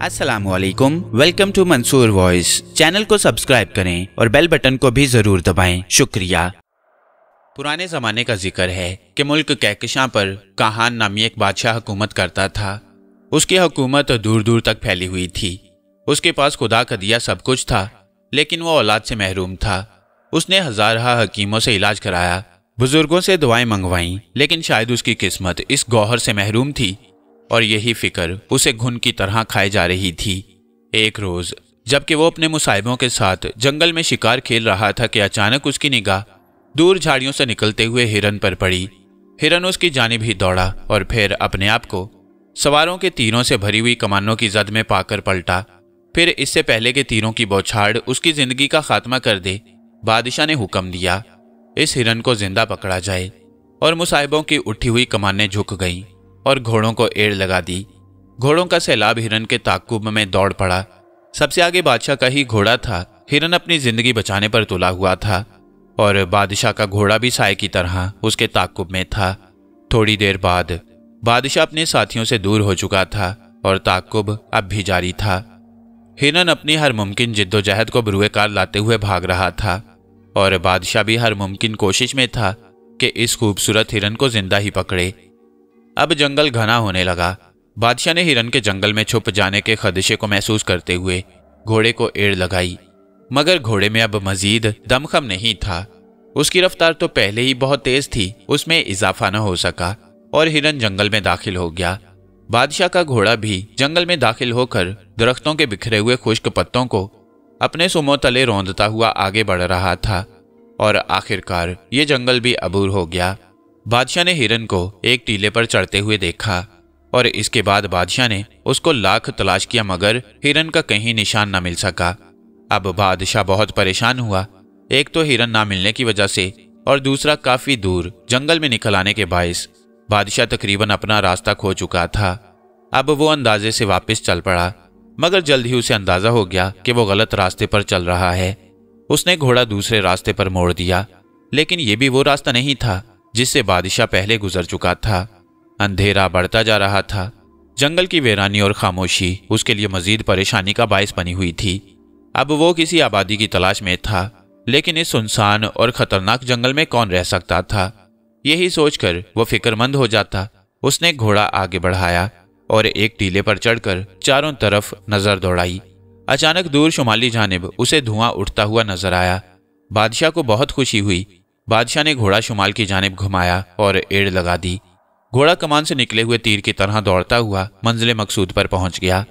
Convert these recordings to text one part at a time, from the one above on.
असलकुम welcome to Mansoor voice channel को subscribe करें और बेल बटन को भी ज़रूर दबाएँ। शुक्रिया। पुराने जमाने का ज़िक्र है कि मुल्क कहकशां पर कहान नामी एक बादशाह हुकूमत करता था। उसकी हुकूमत दूर दूर तक फैली हुई थी। उसके पास खुदा का दिया सब कुछ था, लेकिन वह औलाद से महरूम था। उसने हज़ार हकीमों से इलाज कराया, बुज़ुर्गों से दुआएँ मंगवाईं, लेकिन शायद उसकी किस्मत इस गौहर से महरूम थी। और यही फ़िक्र उसे घुन की तरह खाई जा रही थी। एक रोज, जबकि वो अपने मुसाहिबों के साथ जंगल में शिकार खेल रहा था कि अचानक उसकी निगाह दूर झाड़ियों से निकलते हुए हिरन पर पड़ी। हिरन उसकी जानिब ही दौड़ा और फिर अपने आप को सवारों के तीरों से भरी हुई कमानों की जद में पाकर पलटा। फिर इससे पहले के तीरों की बौछाड़ उसकी ज़िंदगी का खात्मा कर दे, बादशाह ने हुक्म दिया। इस हिरन को ज़िंदा पकड़ा जाए और मुसाहिबों की उठी हुई कमानें झुक गईं। और घोड़ों को एड़ लगा दी। घोड़ों का सैलाब हिरन के ताकुब में दौड़ पड़ा। सबसे आगे बादशाह का ही घोड़ा था। हिरन अपनी ज़िंदगी बचाने पर तुला हुआ था और बादशाह का घोड़ा भी साय की तरह उसके ताकुब में था। थोड़ी देर बाद बादशाह अपने साथियों से दूर हो चुका था और ताकुब अब भी जारी था। हिरन अपनी हर मुमकिन जिद्दोजहद को बरुए कार लाते हुए भाग रहा था और बादशाह भी हर मुमकिन कोशिश में था कि इस खूबसूरत हिरन को ज़िंदा ही पकड़े। अब जंगल घना होने लगा। बादशाह ने हिरन के जंगल में छुप जाने के खदशे को महसूस करते हुए घोड़े को एड़ लगाई। मगर घोड़े में अब मजीद दमखम नहीं था। उसकी रफ्तार तो पहले ही बहुत तेज थी, उसमें इजाफा न हो सका और हिरन जंगल में दाखिल हो गया। बादशाह का घोड़ा भी जंगल में दाखिल होकर दरख्तों के बिखरे हुए खुश्क पत्तों को अपने सुमो तले रौंदता हुआ आगे बढ़ रहा था और आखिरकार ये जंगल भी अबूर हो गया। बादशाह ने हिरन को एक टीले पर चढ़ते हुए देखा, और इसके बाद बादशाह ने उसको लाख तलाश किया, मगर हिरन का कहीं निशान न मिल सका। अब बादशाह बहुत परेशान हुआ। एक तो हिरन ना मिलने की वजह से, और दूसरा काफ़ी दूर, जंगल में निकल आने के बायस, बादशाह तकरीबन अपना रास्ता खो चुका था। अब वो अंदाजे से वापस चल पड़ा, मगर जल्द ही उसे अंदाज़ा हो गया कि वो गलत रास्ते पर चल रहा है। उसने घोड़ा दूसरे रास्ते पर मोड़ दिया, लेकिन ये भी वो रास्ता नहीं था। जिससे बादशाह पहले गुजर चुका था। अंधेरा बढ़ता जा रहा था। जंगल की वेरानी और खामोशी उसके लिए मजीद परेशानी का बायस बनी हुई थी। अब वो किसी आबादी की तलाश में था, लेकिन इस सुनसान और खतरनाक जंगल में कौन रह सकता था? यही सोचकर वो फिक्रमंद हो जाता। उसने घोड़ा आगे बढ़ाया और एक टीले पर चढ़कर चारों तरफ़ नज़र दौड़ाई। अचानक दूर शुमाली जानब उसे धुआँ उठता हुआ नज़र आया। बादशाह को बहुत खुशी हुई बादशाह ने घोड़ा शुमाल की जानब घुमाया और एड़ लगा दी। घोड़ा कमान से निकले हुए तीर की तरह दौड़ता हुआ मंजिल मकसूद पर पहुँच गया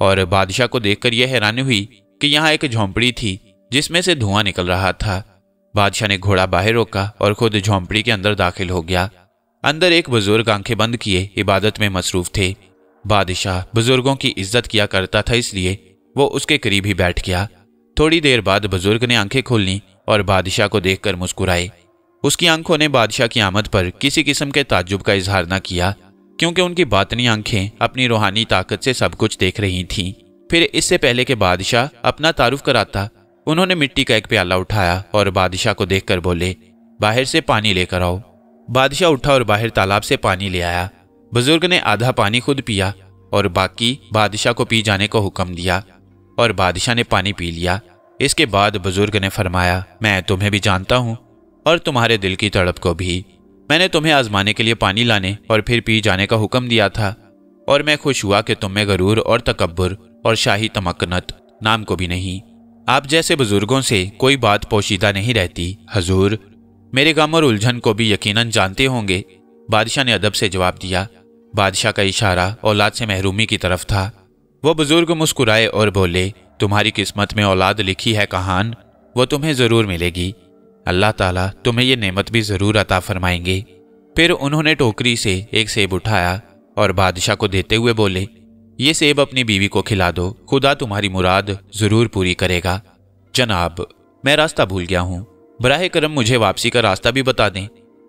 और बादशाह को देखकर यह हैरानी हुई कि यहाँ एक झोंपड़ी थी जिसमें से धुआँ निकल रहा था। बादशाह ने घोड़ा बाहर रोका और खुद झोंपड़ी के अंदर दाखिल हो गया। अंदर एक बुज़ुर्ग आँखें बंद किए इबादत में मसरूफ थे। बादशाह बुज़ुर्गों की इज़्ज़त किया करता था इसलिए वो उसके करीब ही बैठ गया। थोड़ी देर बाद बुज़ुर्ग ने आँखें खोलनी और बादशाह को देखकर मुस्कुराए। उसकी आँखों ने बादशाह की आमद पर किसी किस्म के ताजुब का इजहार न किया, क्योंकि उनकी बातनी आँखें अपनी रूहानी ताकत से सब कुछ देख रही थीं। फिर इससे पहले के बादशाह अपना तारुफ कराता, उन्होंने मिट्टी का एक प्याला उठाया और बादशाह को देखकर बोले, बाहर से पानी लेकर आओ। बादशाह उठा और बाहर तालाब से पानी ले आया। बुज़ुर्ग ने आधा पानी खुद पिया और बाकी बादशाह को पी जाने को हुक्म दिया और बादशाह ने पानी पी लिया। इसके बाद बुज़ुर्ग ने फरमाया, मैं तुम्हें भी जानता हूँ और तुम्हारे दिल की तड़प को भी। मैंने तुम्हें आजमाने के लिए पानी लाने और फिर पी जाने का हुक्म दिया था और मैं खुश हुआ कि तुम में गरूर और तकबर और शाही तमकनत नाम को भी नहीं। आप जैसे बुज़ुर्गों से कोई बात पोशीदा नहीं रहती। हजूर, मेरे गम और उलझन को भी यकीनन जानते होंगे। बादशाह ने अदब से जवाब दिया। बादशाह का इशारा औलाद से महरूमी की तरफ़ था। वो बुज़ुर्ग मुस्कुराए और बोले तुम्हारी किस्मत में औलाद लिखी है कहान, वो तुम्हें ज़रूर मिलेगी। अल्लाह ताला तुम्हें ये नेमत भी ज़रूर अता फरमाएँगे। फिर उन्होंने टोकरी से एक सेब उठाया और बादशाह को देते हुए बोले, ये सेब अपनी बीवी को खिला दो, खुदा तुम्हारी मुराद ज़रूर पूरी करेगा। जनाब, मैं रास्ता भूल गया हूँ। बराह करम मुझे वापसी का रास्ता भी बता दें।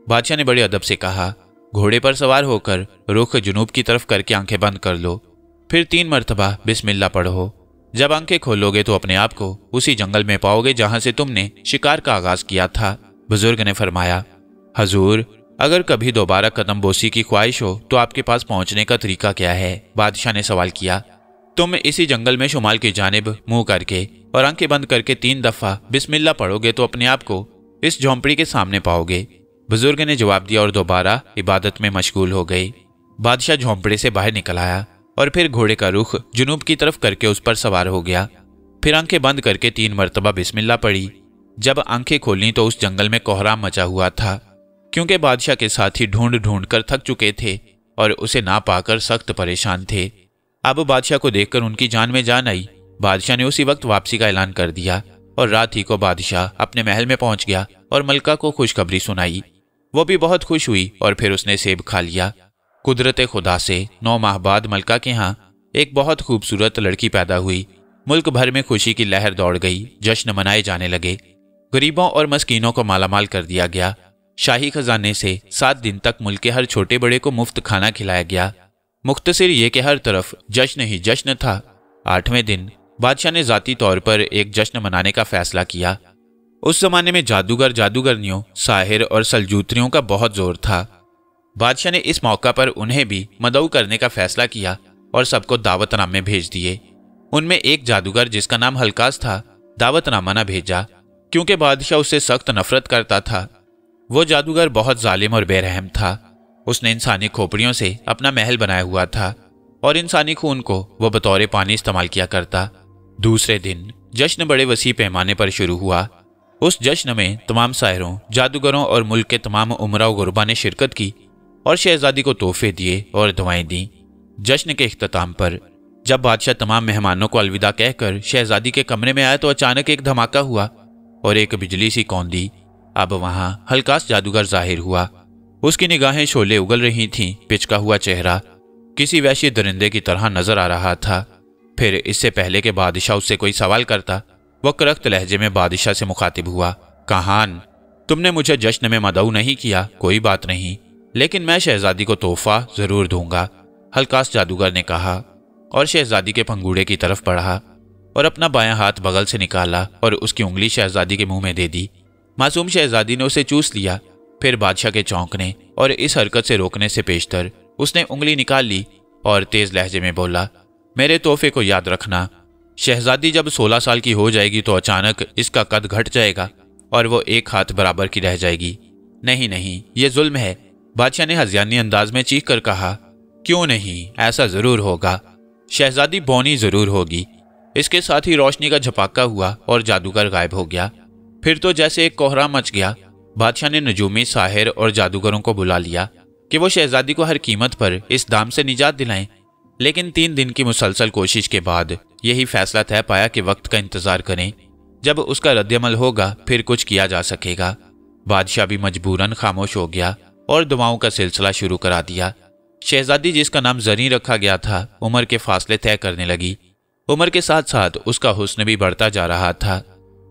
बादशाह ने बड़े अदब से कहा, घोड़े पर सवार होकर रुख जुनूब की तरफ़ करके आँखें बंद कर लो। फिर तीन मरतबा बिस्मिल्ला पढ़ो। जब आँखें खोलोगे तो अपने आप को उसी जंगल में पाओगे जहाँ से तुमने शिकार का आगाज़ किया था। बुज़ुर्ग ने फरमाया, हजूर, अगर कभी दोबारा कदम बोसी की ख्वाहिश हो तो आपके पास पहुँचने का तरीका क्या है? बादशाह ने सवाल किया, तुम इसी जंगल में शुमाल की जानब मुँह करके और आँखें बंद करके तीन दफ़ा बिस्मिल्ला पढ़ोगे तो अपने आप को इस झोंपड़ी के सामने पाओगे। बुज़ुर्ग ने जवाब दिया और दोबारा इबादत में मशगूल हो गए बादशाह झोंपड़े से बाहर निकल आया। और फिर घोड़े का रुख जुनूब की तरफ़ करके उस पर सवार हो गया। फिर आँखें बंद करके तीन मरतबा बिस्मिल्ला पड़ी जब आँखें खोली तो उस जंगल में कोहराम मचा हुआ था, क्योंकि बादशाह के साथी ढूंढ ढूंढ कर थक चुके थे और उसे ना पाकर सख्त परेशान थे। अब बादशाह को देखकर उनकी जान में जान आई। बादशाह ने उसी वक्त वापसी का ऐलान कर दिया और रात ही को बादशाह अपने महल में पहुँच गया और मलका को खुशखबरी सुनाई। वो भी बहुत खुश हुई और फिर उसने सेब खा लिया। कुदरत खुदा से नौ माह बाद मलका के यहाँ एक बहुत खूबसूरत लड़की पैदा हुई। मुल्क भर में खुशी की लहर दौड़ गई, जश्न मनाए जाने लगे। गरीबों और मस्कीनों को मालामाल कर दिया गया। शाही खजाने से सात दिन तक मुल्क के हर छोटे बड़े को मुफ़्त खाना खिलाया गया। मुख्तसर ये कि हर तरफ़ जश्न ही जश्न था। आठवें दिन बादशाह ने जाती तौर पर एक जश्न मनाने का फैसला किया। उस जमाने में जादूगर जादूगरनियों, साहिर और सलजूतरियों का बहुत ज़ोर था। बादशाह ने इस मौका पर उन्हें भी मदऊ करने का फैसला किया और सबको दावतनामे भेज दिए। उनमें एक जादूगर जिसका नाम हलकास था, दावतनामा न भेजा, क्योंकि बादशाह उससे सख्त नफरत करता था। वो जादूगर बहुत जालिम और बेरहम था। उसने इंसानी खोपड़ियों से अपना महल बनाया हुआ था और इंसानी खून को वह बतौर पानी इस्तेमाल किया करता। दूसरे दिन जश्न बड़े वसी पैमाने पर शुरू हुआ। उस जश्न में तमाम शायरों जादूगरों और मुल्क के तमाम उमरा गुरबा ने शिरकत की और शहजादी को तोहफे दिए और दवाएँ दी। जश्न के अख्ताम पर, जब बादशाह तमाम मेहमानों को अलविदा कहकर शहजादी के कमरे में आया तो अचानक एक धमाका हुआ और एक बिजली सी कौंदी अब वहाँ हल्कास जादूगर ज़ाहिर हुआ। उसकी निगाहें शोले उगल रही थीं, पिचका हुआ चेहरा। किसी वैश्य दरिंदे की तरह नज़र आ रहा था। फिर इससे पहले के बादशाह उससे कोई सवाल करता। वह करख्त लहजे में बादशाह से मुखातिब हुआ, कहान, तुमने मुझे जश्न में मदऊ नहीं किया, कोई बात नहीं। लेकिन मैं शहजादी को तोहफा ज़रूर दूँगा, हल्कास जादूगर ने कहा और शहजादी के पंगूड़े की तरफ़ बढ़ा और अपना बायां हाथ बगल से निकाला और उसकी उंगली शहजादी के मुँह में दे दी। मासूम शहजादी ने उसे चूस लिया, फिर बादशाह के चौंकने और इस हरकत से रोकने से पेशतर उसने उंगली निकाल ली और तेज लहजे में बोला, मेरे तोहफे को याद रखना। शहजादी जब सोलह साल की हो जाएगी तो अचानक इसका कद घट जाएगा और वो एक हाथ बराबर की रह जाएगी। नहीं नहीं, ये जुल्म है। बादशाह ने हजियानी अंदाज में चीख कर कहा, क्यों नहीं? ऐसा ज़रूर होगा। शहजादी बोनी ज़रूर होगी। इसके साथ ही रोशनी का झपाका हुआ और जादूगर गायब हो गया। फिर तो जैसे एक कोहरा मच गया, बादशाह ने नजूमी साहिर और जादूगरों को बुला लिया कि वो शहजादी को हर कीमत पर इस दाम से निजात दिलाएँ। लेकिन तीन दिन की मुसलसल कोशिश के बाद यही फैसला तय पाया कि वक्त का इंतज़ार करें। जब उसका रद्दमल होगा, फिर कुछ किया जा सकेगा। बादशाह भी मजबूरन खामोश हो गया। और दुआओं का सिलसिला शुरू करा दिया। शहजादी, जिसका नाम जरी रखा गया था, उम्र के फासले तय करने लगी। उम्र के साथ साथ उसका हुस्न भी बढ़ता जा रहा था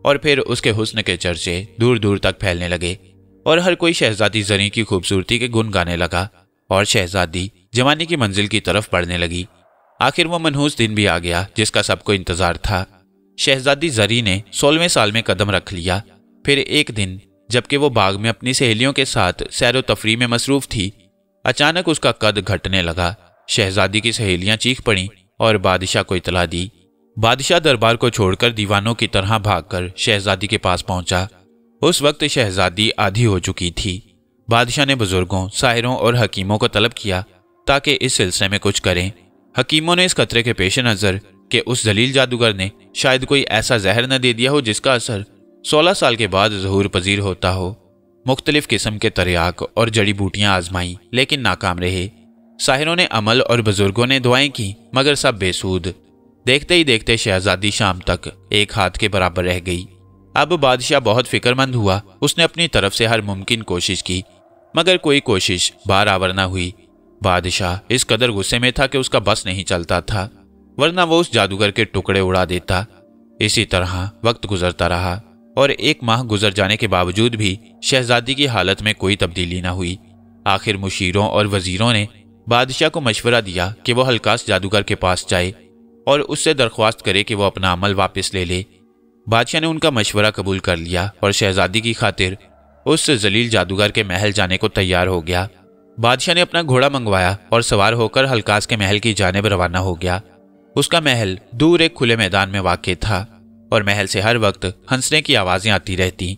और फिर उसके हुस्न के चर्चे दूर दूर तक फैलने लगे और हर कोई शहजादी जरी की खूबसूरती के गुन गाने लगा और शहजादी जवानी की मंजिल की तरफ़ बढ़ने लगी। आखिर वो मनहूस दिन भी आ गया, जिसका सबको इंतज़ार था। शहजादी जरी ने सोलहवें साल में कदम रख लिया, फिर एक दिन जबकि वो बाग में अपनी सहेलियों के साथ सैर तफरी में मसरूफ थी। अचानक उसका कद घटने लगा। शहजादी की सहेलियाँ चीख पड़ी और बादशाह को इतला दी। बादशाह दरबार को छोड़कर दीवानों की तरह भागकर शहजादी के पास पहुँचा। उस वक्त शहजादी आधी हो चुकी थी। बादशाह ने बुज़ुर्गों, साहिरों और हकीमों को तलब किया ताकि इस सिलसिले में कुछ करें। हकीमों ने इस खतरे के पेश नज़र कि उस जलील जादूगर ने शायद कोई ऐसा जहर न दे दिया हो जिसका असर सोलह साल के बाद जहूर पजीर होता हो, मुख्तलिफ़ किस्म के तरियाक और जड़ी बूटियाँ आजमाई, लेकिन नाकाम रहे। साहिरों ने अमल और बुज़ुर्गों ने दुआएँ की, मगर सब बेसूद। देखते ही देखते शहजादी शाम तक एक हाथ के बराबर रह गई। अब बादशाह बहुत फिक्रमंद हुआ, उसने अपनी तरफ़ से हर मुमकिन कोशिश की, मगर कोई कोशिश बार आवर न हुई। बादशाह इस कदर गुस्से में था कि उसका बस नहीं चलता था, वरना वो उस जादूगर के टुकड़े उड़ा देता। इसी तरह वक्त गुजरता रहा। और एक माह गुजर जाने के बावजूद भी शहजादी की हालत में कोई तब्दीली न हुई। आखिर मुशीरों और वजीरों ने बादशाह को मशवरा दिया कि वह हल्कास जादूगर के पास जाए और उससे दरख्वास्त करे कि वह अपना अमल वापस ले ले। बादशाह ने उनका मशवरा कबूल कर लिया और शहजादी की खातिर उस जलील जादूगर के महल जाने को तैयार हो गया। बादशाह ने अपना घोड़ा मंगवाया और सवार होकर हल्कास के महल की जानब रवाना हो गया। उसका महल दूर एक खुले मैदान में वाक़ था। और महल से हर वक्त हंसने की आवाज़ें आती रहती।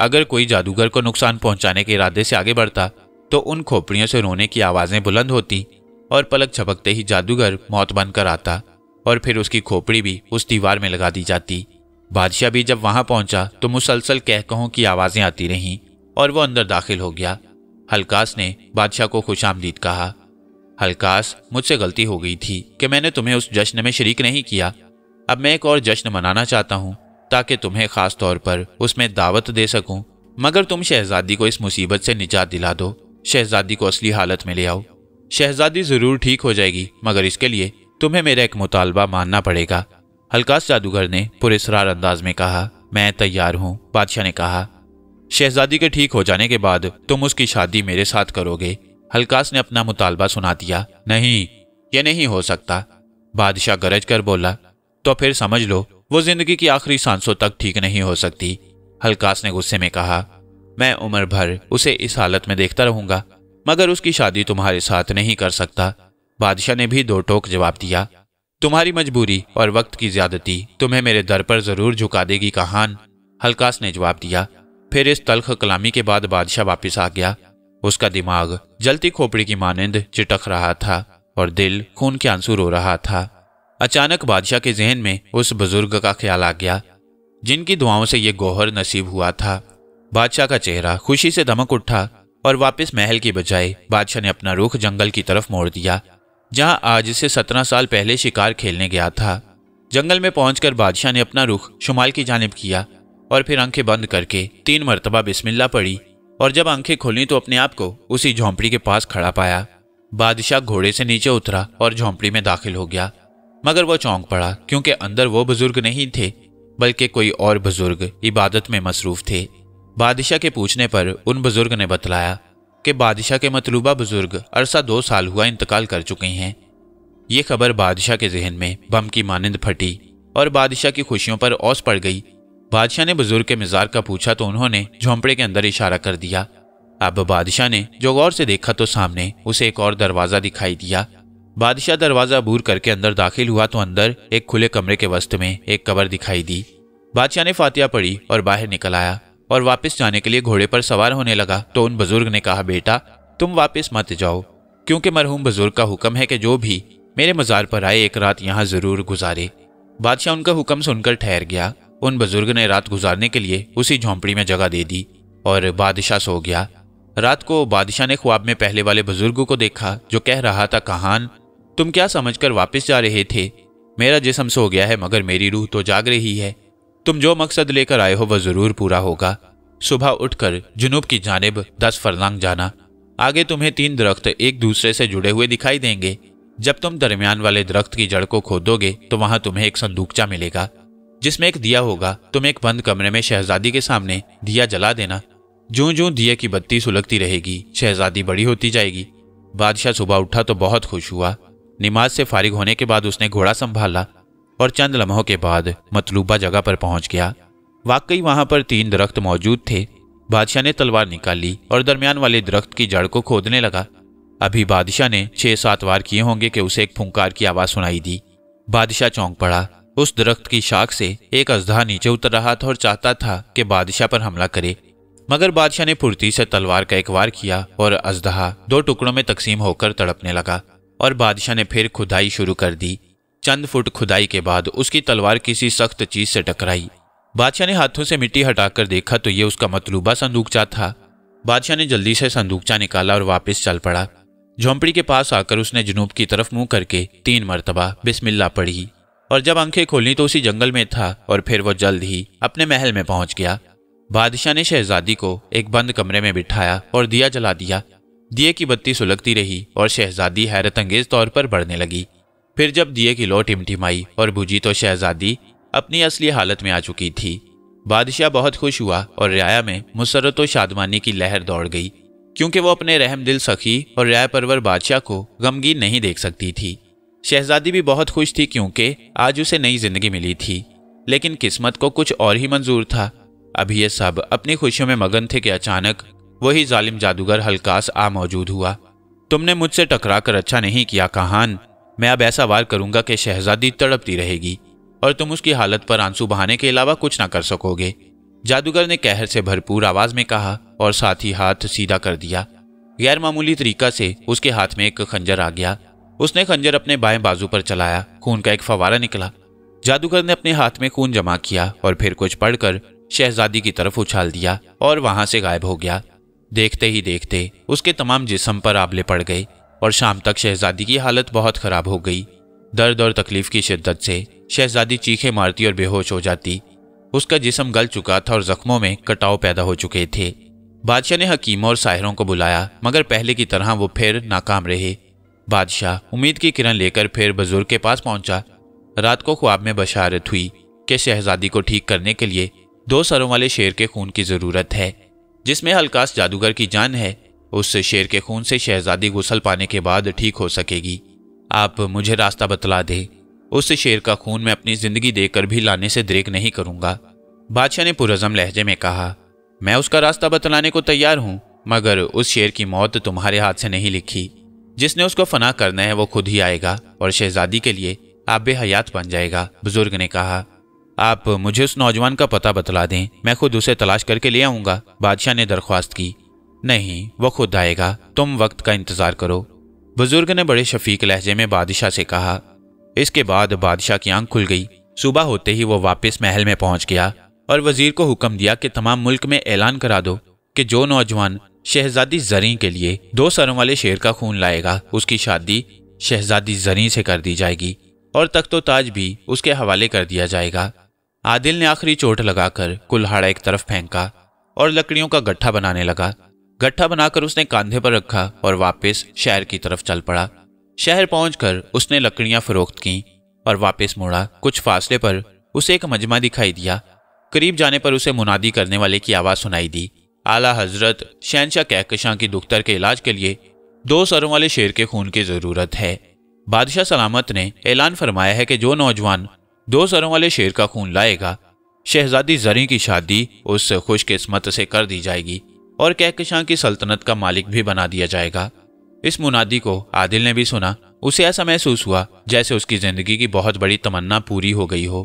अगर कोई जादूगर को नुकसान पहुँचाने के इरादे से आगे बढ़ता तो उन खोपड़ियों से रोने की आवाज़ें बुलंद होती और पलक झपकते ही जादूगर मौत बनकर आता और फिर उसकी खोपड़ी भी उस दीवार में लगा दी जाती। बादशाह भी जब वहाँ पहुँचा तो मुसलसल कह कहों की आवाज़ें आती रहीं और वो अंदर दाखिल हो गया। हलकास ने बादशाह को खुश आमदीद कहा, हलकास, मुझसे गलती हो गई थी कि मैंने तुम्हें उस जश्न में शरीक नहीं किया। अब मैं एक और जश्न मनाना चाहता हूँ, ताकि तुम्हें खास तौर पर उसमें दावत दे सकूँ। मगर तुम शहजादी को इस मुसीबत से निजात दिला दो। शहजादी को असली हालत में ले आओ। शहजादी ज़रूर ठीक हो जाएगी, मगर इसके लिए तुम्हें मेरा एक मुतालबा मानना पड़ेगा। हल्कास जादूगर ने पुरस्रार अंदाज में कहा, मैं तैयार हूँ, बादशाह ने कहा। शहजादी के ठीक हो जाने के बाद तुम उसकी शादी मेरे साथ करोगे। हल्कास ने अपना मुतालबा सुना दिया, नहीं, ये नहीं हो सकता। बादशाह गरज कर बोला तो फिर समझ लो, वो ज़िंदगी की आखिरी सांसों तक ठीक नहीं हो सकती। हल्कास ने गुस्से में कहा, मैं उम्र भर उसे इस हालत में देखता रहूँगा, मगर उसकी शादी तुम्हारे साथ नहीं कर सकता। बादशाह ने भी दो टोक जवाब दिया, तुम्हारी मजबूरी और वक्त की ज्यादती तुम्हें मेरे दर पर ज़रूर झुका देगी, कहान। हल्कास ने जवाब दिया, फिर इस तलख कलामी के बाद बादशाह वापिस आ गया। उसका दिमाग जलती खोपड़ी की मानंद चिटक रहा था और दिल खून के आँसू रो रहा था। अचानक बादशाह के जहन में उस बुज़ुर्ग का ख्याल आ गया, जिनकी दुआओं से ये गोहर नसीब हुआ था। बादशाह का चेहरा खुशी से दमक उठा और वापस महल की बजाय बादशाह ने अपना रुख जंगल की तरफ़ मोड़ दिया, जहाँ आज से सत्रह साल पहले शिकार खेलने गया था। जंगल में पहुंचकर बादशाह ने अपना रुख शुमाल की जानब किया और फिर आँखें बंद करके तीन मरतबा बिस्मिल्ला पड़ी और जब आँखें खोली तो अपने आप को उसी झोंपड़ी के पास खड़ा पाया। बादशाह घोड़े से नीचे उतरा और झोंपड़ी में दाखिल हो गया। मगर वो चौंक पड़ा, क्योंकि अंदर वो बुज़ुर्ग नहीं थे, बल्कि कोई और बुज़ुर्ग इबादत में मसरूफ थे। बादशाह के पूछने पर उन बुज़ुर्ग ने बतलाया कि बादशाह के मतलूबा बुज़ुर्ग अरसा दो साल हुआ इंतकाल कर चुके हैं। ये खबर बादशाह के जहन में बम की मानंद फटी और बादशाह की खुशियों पर औस पड़ गई। बादशाह ने बुज़ुर्ग के मिजार का पूछा तो उन्होंने झोंपड़े के अंदर इशारा कर दिया। अब बादशाह ने जो गौर से देखा तो सामने उसे एक और दरवाज़ा दिखाई दिया। बादशाह दरवाज़ा बूर करके अंदर दाखिल हुआ तो अंदर एक खुले कमरे के वस्त में एक कबर दिखाई दी। बादशाह ने फातिया पढ़ी और बाहर निकल आया और वापस जाने के लिए घोड़े पर सवार होने लगा। तो उन बुज़ुर्ग ने कहा, बेटा, तुम वापस मत जाओ, क्योंकि मरहूम बुज़ुर्ग का हुक्म है कि जो भी मेरे मजार पर आए, एक रात यहाँ ज़रूर गुजारे। बादशाह उनका हुक्म सुनकर ठहर गया। उन बुज़ुर्ग ने रात गुजारने के लिए उसी झोंपड़ी में जगह दे दी और बादशाह सो गया। रात को बादशाह ने ख्वाब में पहले वाले बुज़ुर्ग को देखा, जो कह रहा था, कहान तुम क्या समझकर वापस जा रहे थे? मेरा जिसम सो गया है, मगर मेरी रूह तो जाग रही है। तुम जो मकसद लेकर आए हो, वह ज़रूर पूरा होगा। सुबह उठकर जुनूब की जानब दस फरलांग जाना। आगे तुम्हें तीन दरख्त एक दूसरे से जुड़े हुए दिखाई देंगे। जब तुम दरमियान वाले दरख्त की जड़ को खोदोगे तो वहाँ तुम्हें एक संदूकचा मिलेगा, जिसमें एक दिया होगा। तुम एक बंद कमरे में शहजादी के सामने दिया जला देना। जो जो दिए की बत्ती सुलगती रहेगी, शहजादी बड़ी होती जाएगी। बादशाह सुबह उठा तो बहुत खुश हुआ। नमाज़ से फारिग होने के बाद उसने घोड़ा संभाला और चंद लम्हों के बाद मतलूबा जगह पर पहुँच गया। वाकई वहाँ पर तीन दरख्त मौजूद थे। बादशाह ने तलवार निकाली और दरमियान वाले दरख्त की जड़ को खोदने लगा। अभी बादशाह ने छह सात वार किए होंगे कि उसे एक फुंकार की आवाज़ सुनाई दी। बादशाह चौंक पड़ा। उस दरख्त की शाख से एक अजधा नीचे उतर रहा था और चाहता था कि बादशाह पर हमला करे। मगर बादशाह ने फुर्ती से तलवार का एक वार किया और अजदहा दो टुकड़ों में तकसीम होकर तड़पने लगा। और बादशाह ने फिर खुदाई शुरू कर दी। चंद फुट खुदाई के बाद उसकी तलवार किसी सख्त चीज़ से टकराई। बादशाह ने हाथों से मिट्टी हटाकर देखा तो यह उसका मतलूबा संदूकचा था। बादशाह ने जल्दी से संदूकचा निकाला और वापस चल पड़ा। झोंपड़ी के पास आकर उसने जनूब की तरफ़ मुँह करके तीन मरतबा बिस्मिल्ला पढ़ी। और जब आँखें खोली तो उसी जंगल में था और फिर वो जल्द ही अपने महल में पहुँच गया। बादशाह ने शहजादी को एक बंद कमरे में बिठाया और दिया जला दिया। दिए की बत्ती सुलगती रही और शहजादी हैरत अंगेज तौर पर बढ़ने लगी। फिर जब दिए की लौ टिमटिमाई और बुझी तो शहजादी अपनी असली हालत में आ चुकी थी। बादशाह बहुत खुश हुआ और रियाया में मुसरत शादमानी की लहर दौड़ गई, क्योंकि वो अपने रहम दिल सखी और रियाय परवर बादशाह को गमगीन नहीं देख सकती थी। शहजादी भी बहुत खुश थी क्योंकि आज उसे नई ज़िंदगी मिली थी, लेकिन किस्मत को कुछ और ही मंजूर था। अभी ये सब अपनी खुशियों में मगन थे कि अचानक वही जालिम जादूगर हलकास आ मौजूद हुआ। तुमने मुझसे टकरा कर अच्छा नहीं किया, कहान। मैं अब ऐसा वार करूँगा कि शहजादी तड़पती रहेगी, और तुम उसकी हालत पर आँसू बहाने के अलावा कुछ ना कर सकोगे। जादूगर ने कहर से भरपूर आवाज़ में कहा, और साथ ही हाथ सीधा कर दिया। गैर मामूली तरीका से उसके हाथ में एक खंजर आ गया। उसने खंजर अपने बाएँ बाजू पर चलाया, खून का एक फवारा निकला। जादूगर ने अपने हाथ में खून जमा किया, और फिर कुछ पढ़कर शहजादी की तरफ़ उछाल दिया, और वहाँ से गायब हो गया। देखते ही देखते उसके तमाम जिसम पर आबले पड़ गए और शाम तक शहजादी की हालत बहुत खराब हो गई। दर्द और तकलीफ़ की शिद्दत से शहजादी चीखें मारती और बेहोश हो जाती। उसका जिसम गल चुका था और जख्मों में कटाव पैदा हो चुके थे। बादशाह ने हकीमों और साहिरों को बुलाया, मगर पहले की तरह वो फिर नाकाम रहे। बादशाह उम्मीद की किरण लेकर फिर बुज़ुर्ग के पास पहुँचा। रात को ख्वाब में बशारत हुई कि शहजादी को ठीक करने के लिए दो सरों वाले शेर के खून की ज़रूरत है। जिसमें हल्कास जादूगर की जान है, उस शेर के खून से शहजादी गुसल पाने के बाद ठीक हो सकेगी। आप मुझे रास्ता बतला दे। उस शेर का खून मैं अपनी ज़िंदगी देकर भी लाने से द्रेक नहीं करूँगा। बादशाह ने पुरजम लहजे में कहा, मैं उसका रास्ता बतलाने को तैयार हूँ, मगर उस शेर की मौत तुम्हारे हाथ से नहीं लिखी। जिसने उसको फना करना है, वो खुद ही आएगा, और शहजादी के लिए आप बेहयात बन जाएगा, बुज़ुर्ग ने कहा। आप मुझे उस नौजवान का पता बतला दें। मैं खुद उसे तलाश करके ले आऊँगा। बादशाह ने दरख्वास्त की। नहीं वो खुद आएगा। तुम वक्त का इंतज़ार करो। बुज़ुर्ग ने बड़े शफीक लहजे में बादशाह से कहा। इसके बाद बादशाह की आँख खुल गई। सुबह होते ही वो वापस महल में पहुँच गया और वज़ीर को हुक्म दिया कि तमाम मुल्क में ऐलान करा दो कि जो नौजवान शहजादी जरी के लिए दो सरों वाले शेर का खून लाएगा, उसकी शादी शहजादी जरी से कर दी जाएगी और तख्तो ताज भी उसके हवाले कर दिया जाएगा। आदिल ने आखिरी चोट लगाकर कुल्हाड़ा एक तरफ़ फेंका और लकड़ियों का गट्ठा बनाने लगा। गट्ठा बनाकर उसने कांधे पर रखा और वापस शहर की तरफ़ चल पड़ा। शहर पहुंचकर उसने लकड़ियाँ फरोख्त की और वापस मुड़ा। कुछ फासले पर उसे एक मजमा दिखाई दिया। करीब जाने पर उसे मुनादी करने वाले की आवाज़ सुनाई दी। आला हज़रत शहनशाह कहकशां की दुख्तर के इलाज के लिए दो सरों वाले शेर के खून की ज़रूरत है। बादशाह सलामत ने ऐलान फरमाया है कि जो नौजवान दो सरों वाले शेर का खून लाएगा। शहजादी जरी की शादी उस खुशकिस्मत से कर दी जाएगी और कहकशां की सल्तनत का मालिक भी बना दिया जाएगा। इस मुनादी को आदिल ने भी सुना। उसे ऐसा महसूस हुआ जैसे उसकी ज़िंदगी की बहुत बड़ी तमन्ना पूरी हो गई हो।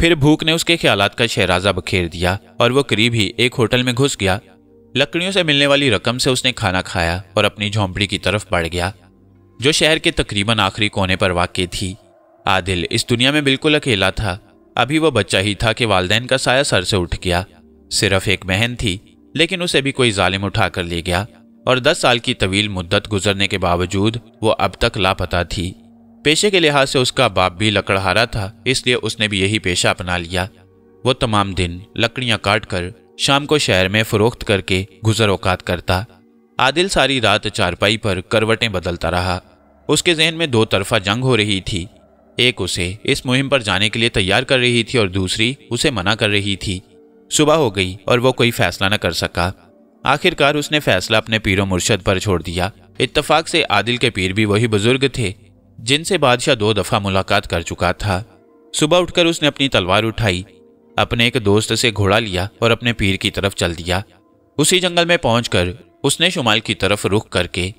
फिर भूख ने उसके ख्यालात का शहराजा बखेर दिया और वो करीब ही एक होटल में घुस गया। लकड़ियों से मिलने वाली रकम से उसने खाना खाया और अपनी झोंपड़ी की तरफ़ बढ़ गया, जो शहर के तकरीबन आखिरी कोने पर वाक़ थी। आदिल इस दुनिया में बिल्कुल अकेला था। अभी वह बच्चा ही था कि वालदेन का साया सर से उठ गया। सिर्फ़ एक बहन थी, लेकिन उसे भी कोई जालिम उठा कर ले गया। और दस साल की तवील मुद्दत गुजरने के बावजूद वो अब तक लापता थी। पेशे के लिहाज से उसका बाप भी लकड़हारा था, इसलिए उसने भी यही पेशा अपना लिया। वो तमाम दिन लकड़ियाँ काट कर शाम को शहर में फरोख्त करके गुजर औकात करता। आदिल सारी रात चारपाई पर करवटें बदलता रहा। उसके जहन में दो तरफा जंग हो रही थी। एक उसे इस मुहिम पर जाने के लिए तैयार कर रही थी और दूसरी उसे मना कर रही थी। सुबह हो गई और वो कोई फैसला न कर सका। आखिरकार उसने फैसला अपने पीरो मुर्शद पर छोड़ दिया। इत्तफाक से आदिल के पीर भी वही बुज़ुर्ग थे, जिनसे बादशाह दो दफ़ा मुलाकात कर चुका था। सुबह उठकर उसने अपनी तलवार उठाई, अपने एक दोस्त से घोड़ा लिया और अपने पीर की तरफ़ चल दिया। उसी जंगल में पहुंचकर उसने शुमाल की तरफ़ रुख करके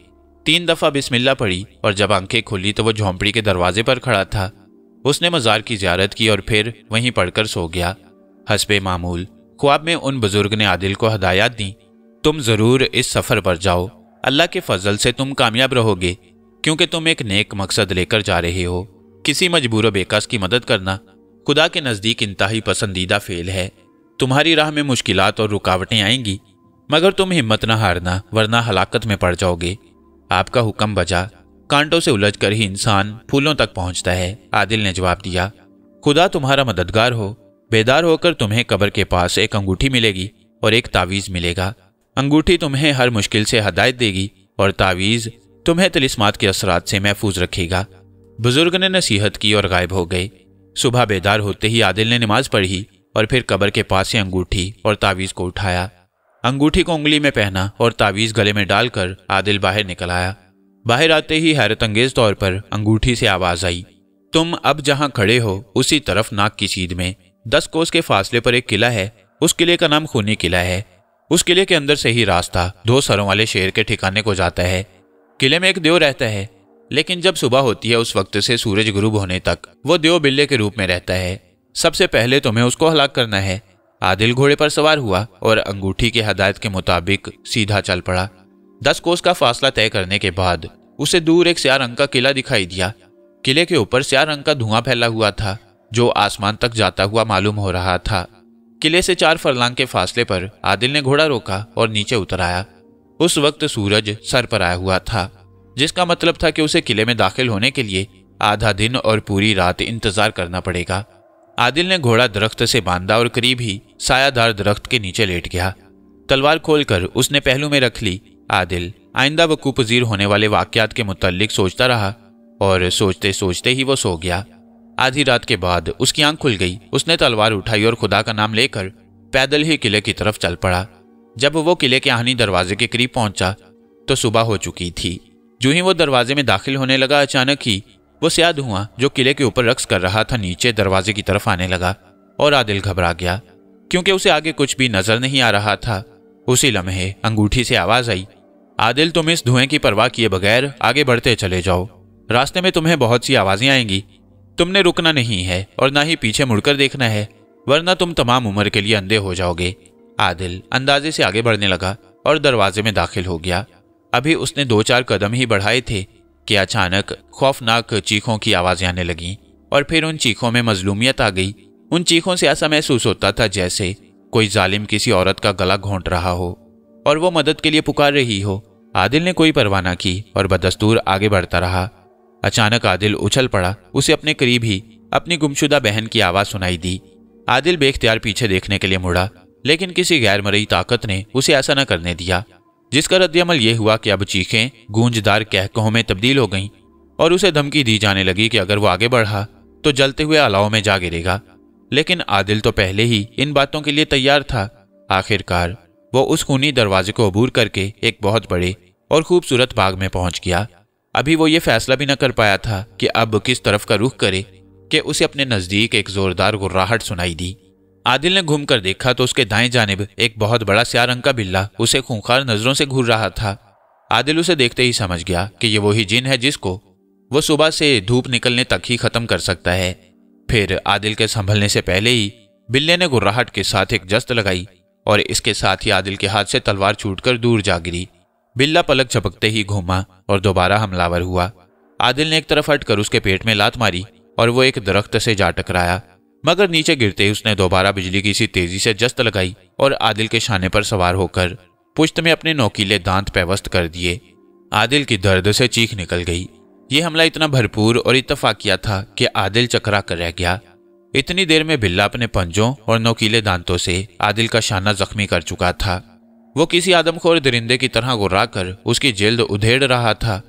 तीन दफ़ा बिस्मिल्ला पड़ी और जब आँखें खुली तो वो झोंपड़ी के दरवाजे पर खड़ा था। उसने मजार की जियारत की और फिर वहीं पढ़कर सो गया। हसबे मामूल, ख्वाब में उन बुज़ुर्ग ने आदिल को हदायत दी, तुम ज़रूर इस सफ़र पर जाओ। अल्लाह के फजल से तुम कामयाब रहोगे, क्योंकि तुम एक नेक मकसद लेकर जा रहे हो। किसी मजबूर बेकस की मदद करना खुदा के नज़दीक इंतहाई पसंदीदा फेल है। तुम्हारी राह में मुश्किल और रुकावटें आएँगी, मगर तुम हिम्मत न हारना, वरना हलाकत में पड़ जाओगे। आपका हुक्म बजा। कांटों से उलझ कर ही इंसान फूलों तक पहुँचता है। आदिल ने जवाब दिया, खुदा तुम्हारा मददगार हो। बेदार होकर तुम्हें कब्र के पास एक अंगूठी मिलेगी और एक तावीज मिलेगा। अंगूठी तुम्हें हर मुश्किल से हदायत देगी और तावीज तुम्हें तिलिस्मात के असरात से महफूज रखेगा। बुज़ुर्ग ने नसीहत की और गायब हो गए। सुबह बेदार होते ही आदिल ने नमाज़ पढ़ी और फिर कब्र के पास से अंगूठी और तावीज को उठाया। अंगूठी को उंगली में पहना और तावीज गले में डालकर आदिल बाहर निकल आया। बाहर आते ही हैरत अंगेज तौर पर अंगूठी से आवाज़ आई, तुम अब जहाँ खड़े हो, उसी तरफ़ नाक की सीध में। दस कोस के फासले पर एक किला है उस किले का नाम खूनी किला है। उस किले के अंदर से ही रास्ता, दो सरों वाले शेर के ठिकाने को जाता है। किले में एक देव रहता है, लेकिन जब सुबह होती है उस वक्त से सूरज गुरूब होने तक, वो देव बिल्ले के रूप में रहता है। सबसे पहले तुम्हें उसको हलाक करना है आदिल घोड़े पर सवार हुआ और अंगूठी की हदायत के मुताबिक सीधा चल पड़ा। दस कोस का फासला तय करने के बाद उसे दूर एक स्याह रंग का किला दिखाई दिया। किले के ऊपर स्याह रंग का धुआँ फैला हुआ था, जो आसमान तक जाता हुआ मालूम हो रहा था। किले से चार फरलांग के फासले पर आदिल ने घोड़ा रोका और नीचे उतर आया। उस वक्त सूरज सर पर आया हुआ था, जिसका मतलब था कि उसे किले में दाखिल होने के लिए आधा दिन और पूरी रात इंतज़ार करना पड़ेगा। आदिल ने घोड़ा दरख्त से बांधा और करीब ही सायादार दरख्त के नीचे लेट गया। तलवार खोलकर उसने पहलू में रख ली। आदिल आइंदा वकू पजीर होने वाले वाक्यात के मुतलिक सोचता रहा और सोचते सोचते ही वो सो गया। आधी रात के बाद उसकी आँख खुल गई। उसने तलवार उठाई और खुदा का नाम लेकर पैदल ही किले की तरफ़ चल पड़ा। जब वो किले के आहनी दरवाजे के करीब पहुँचा तो सुबह हो चुकी थी। जो ही वो दरवाजे में दाखिल होने लगा, अचानक ही वो स्या धुआँ जो किले के ऊपर रक्स कर रहा था, नीचे दरवाजे की तरफ़ आने लगा, और आदिल घबरा गया, क्योंकि उसे आगे कुछ भी नज़र नहीं आ रहा था। उसी लम्हे अंगूठी से आवाज़ आई, आदिल, तुम इस धुएँ की परवाह किए बगैर आगे बढ़ते चले जाओ। रास्ते में तुम्हें बहुत सी आवाज़ें आएँगी। तुमने रुकना नहीं है, और ना ही पीछे मुड़कर देखना है, वरना तुम तमाम उम्र के लिए अंधे हो जाओगे। आदिल अंदाजे से आगे बढ़ने लगा, और दरवाजे में दाखिल हो गया। अभी उसने दो चार कदम ही बढ़ाए थे कि अचानक खौफनाक चीखों की आवाज़ें आने लगी और फिर उन चीखों में मजलूमियत आ गई। उन चीखों से ऐसा महसूस होता था जैसे कोई जालिम किसी औरत का गला घोंट रहा हो और वो मदद के लिए पुकार रही हो। आदिल ने कोई परवाह ना की और बदस्तूर आगे बढ़ता रहा। अचानक आदिल उछल पड़ा। उसे अपने करीब ही अपनी गुमशुदा बहन की आवाज़ सुनाई दी। आदिल बेख्तियार पीछे देखने के लिए मुड़ा, लेकिन किसी गैर मरई ताकत ने उसे ऐसा न करने दिया। जिसका रद्दमल यह हुआ कि अब चीखें गूंजदार कहकहों में तब्दील हो गईं और उसे धमकी दी जाने लगी कि अगर वो आगे बढ़ा तो जलते हुए अलाव में जा गिरेगा। लेकिन आदिल तो पहले ही इन बातों के लिए तैयार था। आखिरकार वो उस खूनी दरवाजे को अबूर करके एक बहुत बड़े और खूबसूरत बाग में पहुँच गया। अभी वो ये फैसला भी न कर पाया था कि अब किस तरफ़ का रुख करे कि उसे अपने नज़दीक एक जोरदार गुर्राहट सुनाई दी। आदिल ने घूम कर देखा तो उसके दाएँ जानिब एक बहुत बड़ा स्या रंग का बिल्ला उसे खूंखार नज़रों से घूर रहा था। आदिल उसे देखते ही समझ गया कि ये वही जिन है जिसको वो सुबह से धूप निकलने तक ही खत्म कर सकता है। फिर आदिल के संभलने से पहले ही बिल्ले ने गुर्राहट के साथ एक जस्त लगाई और इसके साथ ही आदिल के हाथ से तलवार छूटकर दूर जा गिरी। बिल्ला पलक झपकते ही घूमा और दोबारा हमलावर हुआ। आदिल ने एक तरफ़ हटकर उसके पेट में लात मारी और वो एक दरख्त से जा टकराया। मगर नीचे गिरते ही उसने दोबारा बिजली की सी तेज़ी से जस्त लगाई और आदिल के शाने पर सवार होकर पुश्त में अपने नोकीले दांत पैवस्त कर दिए। आदिल की दर्द से चीख निकल गई। ये हमला इतना भरपूर और इतफाकिया था कि आदिल चकरा कर रह गया। इतनी देर में बिल्ला अपने पंजों और नोकीले दांतों से आदिल का शाना जख्मी कर चुका था। वो किसी आदमखोर दरिंदे की तरह गुर्रा कर उसकी जल्द उधेड़ रहा था।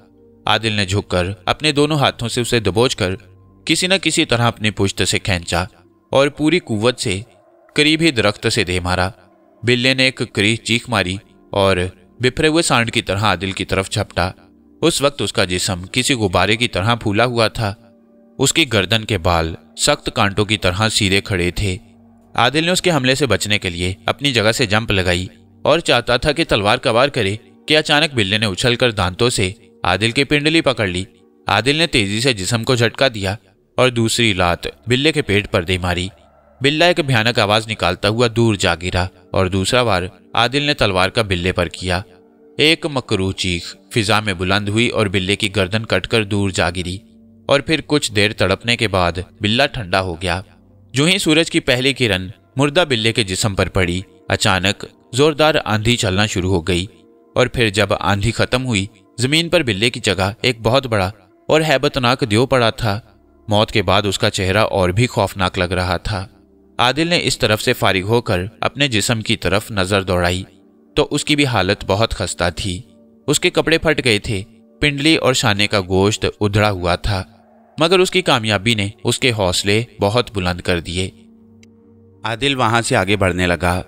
आदिल ने झुककर अपने दोनों हाथों से उसे दबोच कर किसी न किसी तरह अपनी पुश्त से खींचा। और पूरी कुवत से करीब ही दरख्त से दे मारा। बिल्ले ने एक करी चीख मारी और बिफरे हुए सांड की तरह आदिल की तरफ़ झपटा। उस वक्त उसका जिसम किसी गुब्बारे की तरह फूला हुआ था। उसकी गर्दन के बाल सख्त कांटों की तरह सीधे खड़े थे। आदिल ने उसके हमले से बचने के लिए अपनी जगह से जंप लगाई और चाहता था कि तलवार कवार करे कि अचानक बिल्ले ने उछलकर दांतों से आदिल की पिंडली पकड़ ली। आदिल ने तेज़ी से जिसम को झटका दिया और दूसरी लात बिल्ले के पेट पर दे मारी। बिल्ला एक भयानक आवाज़ निकालता हुआ दूर जा गिरा और दूसरा बार आदिल ने तलवार का बिल्ले पर किया। एक मकरू चीख फिजा में बुलंद हुई और बिल्ले की गर्दन कटकर दूर जा गिरी और फिर कुछ देर तड़पने के बाद बिल्ला ठंडा हो गया। जो ही सूरज की पहली किरण मुर्दा बिल्ले के जिसम पर पड़ी, अचानक जोरदार आंधी चलना शुरू हो गई और फिर जब आंधी खत्म हुई, ज़मीन पर बिल्ले की जगह एक बहुत बड़ा और हैबतनाक दियो पड़ा था। मौत के बाद उसका चेहरा और भी खौफनाक लग रहा था। आदिल ने इस तरफ़ से फारिग होकर अपने जिसम की तरफ़ नज़र दौड़ाई तो उसकी भी हालत बहुत खस्ता थी। उसके कपड़े फट गए थे, पिंडली और शाने का गोश्त उधड़ा हुआ था, मगर उसकी कामयाबी ने उसके हौसले बहुत बुलंद कर दिए। आदिल वहाँ से आगे बढ़ने लगा।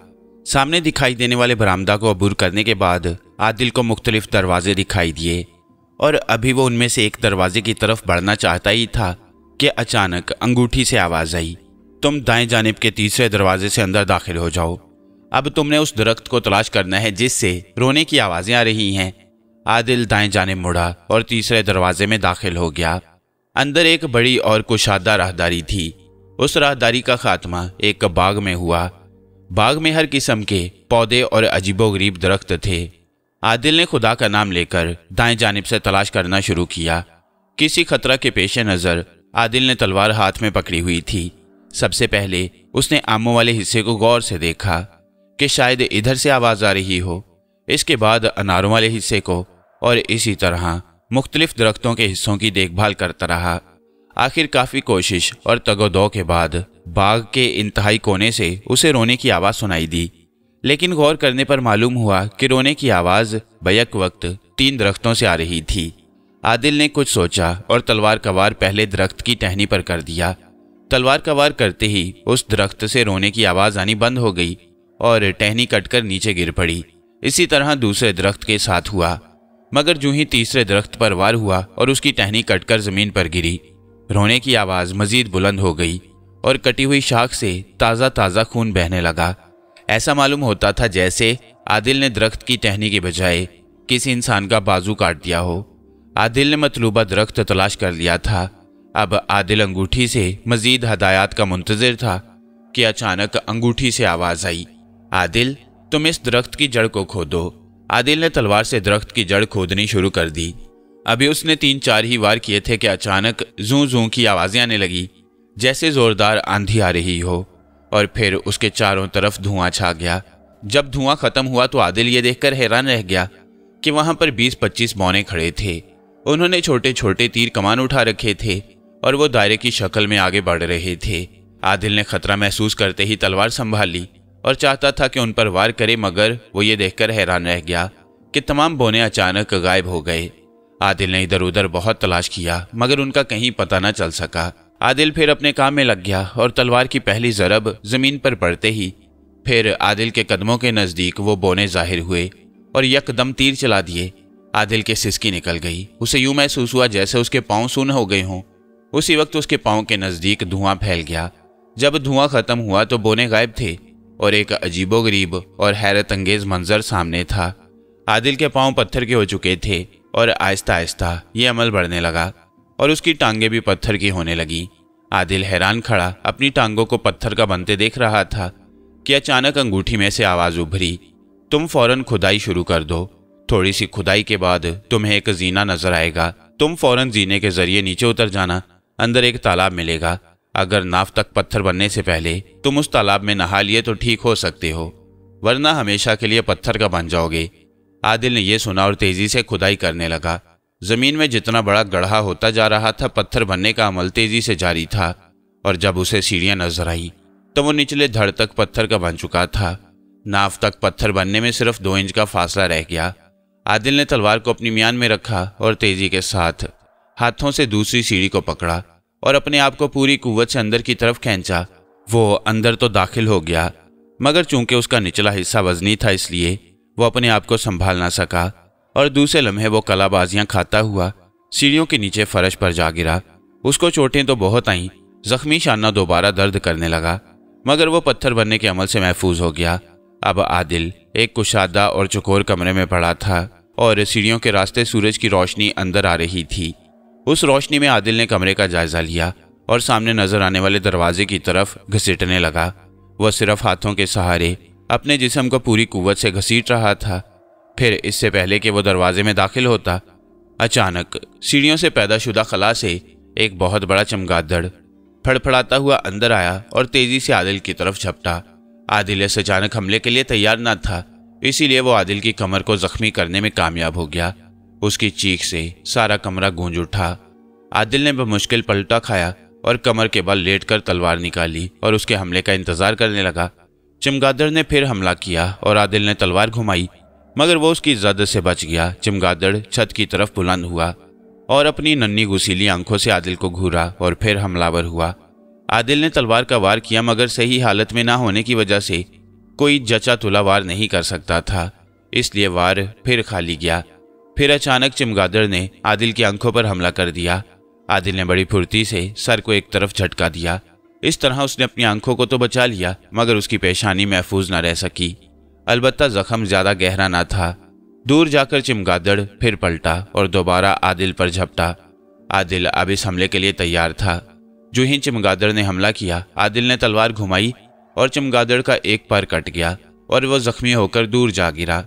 सामने दिखाई देने वाले बरामदा को अबूर करने के बाद आदिल को मुख्तलिफ़ दरवाजे दिखाई दिए, और अभी वो उनमें से एक दरवाजे की तरफ़ बढ़ना चाहता ही था। कि अचानक अंगूठी से आवाज़ आई, तुम दाएँ जानिब के तीसरे दरवाजे से अंदर दाखिल हो जाओ। अब तुमने उस दरख्त को तलाश करना है जिससे रोने की आवाज़ें आ रही हैं। आदिल दाएँ जाने मुड़ा और तीसरे दरवाजे में दाखिल हो गया। अंदर एक बड़ी और कुशादा राहदारी थी। उस राहदारी का खात्मा एक बाग में हुआ। बाग में हर किस्म के पौधे और अजीबोगरीब दरख्त थे। आदिल ने खुदा का नाम लेकर दाएँ जानिब से तलाश करना शुरू किया। किसी खतरा के पेश नज़र आदिल ने तलवार हाथ में पकड़ी हुई थी। सबसे पहले उसने आमों वाले हिस्से को गौर से देखा कि शायद इधर से आवाज़ आ रही हो। इसके बाद अनारों वाले हिस्से को और इसी तरह मुख्तलिफ़ दरख्तों के हिस्सों की देखभाल करता रहा। आखिर काफ़ी कोशिश और तगोदो के बाद बाग के इंतहाई कोने से उसे रोने की आवाज़ सुनाई दी। लेकिन गौर करने पर मालूम हुआ कि रोने की आवाज़ बैक वक्त तीन दरख्तों से आ रही थी। आदिल ने कुछ सोचा और तलवार का वार पहले दरख्त की टहनी पर कर दिया। तलवार का वार करते ही उस दरख्त से रोने की आवाज़ आनी बंद हो गई और टहनी कटकर नीचे गिर पड़ी। इसी तरह दूसरे दरख्त के साथ हुआ। मगर जू ही तीसरे दरख्त पर वार हुआ और उसकी टहनी कटकर ज़मीन पर गिरी, रोने की आवाज़ मजीद बुलंद हो गई और कटी हुई शाख से ताज़ा ताज़ा खून बहने लगा। ऐसा मालूम होता था जैसे आदिल ने दरख्त की टहनी के बजाय किसी इंसान का बाजू काट दिया हो। आदिल ने मतलूबा दरख्त तलाश कर लिया था। अब आदिल अंगूठी से मजीद हदायत का मुंतजर था कि अचानक अंगूठी से आवाज़ आई। आदिल, तुम इस दरख्त की जड़ को खोदो। आदिल ने तलवार से दरख्त की जड़ खोदनी शुरू कर दी। अभी उसने तीन चार ही वार किए थे कि अचानक जू जू की आवाज़ें आने लगी, जैसे जोरदार आंधी आ रही हो, और फिर उसके चारों तरफ़ धुआँ छा गया। जब धुआँ खत्म हुआ तो आदिल ये देखकर हैरान रह गया कि वहाँ पर 20-25 मौने खड़े थे। उन्होंने छोटे छोटे तीर कमान उठा रखे थे और वो दायरे की शक्ल में आगे बढ़ रहे थे। आदिल ने खतरा महसूस करते ही तलवार संभाल ली और चाहता था कि उन पर वार करे, मगर वो ये देखकर हैरान रह गया कि तमाम बोने अचानक गायब हो गए। आदिल ने इधर उधर बहुत तलाश किया, मगर उनका कहीं पता न चल सका। आदिल फिर अपने काम में लग गया और तलवार की पहली जरब ज़मीन पर पड़ते ही फिर आदिल के कदमों के नज़दीक वो बोने ज़ाहिर हुए और यकदम तीर चला दिए। आदिल के सिसकी निकल गई। उसे यूँ महसूस हुआ जैसे उसके पाँव सुन हो गए हों। उसी वक्त उसके पाँव के नज़दीक धुआँ फैल गया। जब धुआँ खत्म हुआ तो बोने गायब थे और एक अजीबोगरीब और हैरत अंगेज मंजर सामने था। आदिल के पाँव पत्थर के हो चुके थे और आहिस्ता आहिस्ता ये अमल बढ़ने लगा और उसकी टांगे भी पत्थर की होने लगी। आदिल हैरान खड़ा अपनी टांगों को पत्थर का बनते देख रहा था कि अचानक अंगूठी में से आवाज़ उभरी, तुम फ़ौरन खुदाई शुरू कर दो। थोड़ी सी खुदाई के बाद तुम्हें एक जीना नज़र आएगा। तुम फ़ौरन जीने के ज़रिए नीचे उतर जाना, अंदर एक तालाब मिलेगा। अगर नाव तक पत्थर बनने से पहले तुम उस तालाब में नहा लिए तो ठीक हो सकते हो, वरना हमेशा के लिए पत्थर का बन जाओगे। आदिल ने यह सुना और तेज़ी से खुदाई करने लगा। ज़मीन में जितना बड़ा गढ़ा होता जा रहा था, पत्थर बनने का अमल तेज़ी से जारी था और जब उसे सीढ़ियाँ नज़र आई तो वो निचले धड़ तक पत्थर का बन चुका था। नाव तक पत्थर बनने में सिर्फ़ दो इंच का फासला रह गया। आदिल ने तलवार को अपनी म्यान में रखा और तेज़ी के साथ हाथों से दूसरी सीढ़ी को पकड़ा और अपने आप को पूरी कुवत से अंदर की तरफ़ खींचा। वो अंदर तो दाखिल हो गया, मगर चूँकि उसका निचला हिस्सा वजनी था इसलिए वो अपने आप को संभाल ना सका और दूसरे लम्हे वो कलाबाजियाँ खाता हुआ सीढ़ियों के नीचे फर्श पर जा गिरा। उसको चोटें तो बहुत आईं, जख्मी शाना दोबारा दर्द करने लगा, मगर वो पत्थर बनने के अमल से महफूज हो गया। अब आदिल एक कुशादा और चकोर कमरे में पड़ा था। और सीढ़ियों के रास्ते सूरज की रोशनी अंदर आ रही थी। उस रोशनी में आदिल ने कमरे का जायजा लिया और सामने नज़र आने वाले दरवाजे की तरफ़ घसीटने लगा। वह सिर्फ़ हाथों के सहारे अपने जिसम को पूरी कुवत से घसीट रहा था। फिर इससे पहले कि वो दरवाजे में दाखिल होता, अचानक सीढ़ियों से पैदाशुदा खला से एक बहुत बड़ा चमगादड़ फड़फड़ाता हुआ अंदर आया और तेज़ी से आदिल की तरफ़ झपटा। आदिल इस अचानक हमले के लिए तैयार न था। इसीलिए वो आदिल की कमर को जख्मी करने में कामयाब हो गया। उसकी चीख से सारा कमरा गूंज उठा। आदिल ने बमुश्किल पलटा खाया और कमर के बल लेटकर तलवार निकाली और उसके हमले का इंतज़ार करने लगा। चमगादड़ ने फिर हमला किया और आदिल ने तलवार घुमाई, मगर वो उसकी जद से बच गया। चिमगादड़ छत की तरफ़ बुलंद हुआ और अपनी नन्नी घुसीली आँखों से आदिल को घूरा और फिर हमलावर हुआ। आदिल ने तलवार का वार किया, मगर सही हालत में ना होने की वजह से कोई जचा तुला वार नहीं कर सकता था। इसलिए वार फिर खाली गया। फिर अचानक चिमगादड़ ने आदिल की आँखों पर हमला कर दिया। आदिल ने बड़ी फुर्ती से सर को एक तरफ़ झटका दिया। इस तरह उसने अपनी आँखों को तो बचा लिया, मगर उसकी पेशानी महफूज न रह सकी। अलबत्ता जख्म ज़्यादा गहरा ना था। दूर जाकर चिमगादड़ फिर पलटा और दोबारा आदिल पर झपटा। आदिल अब इस हमले के लिए तैयार था। जो ही चिमगादड़ ने हमला किया, आदिल ने तलवार घुमाई और चमगादड़ का एक पैर कट गया और वह जख्मी होकर दूर जा गिरा।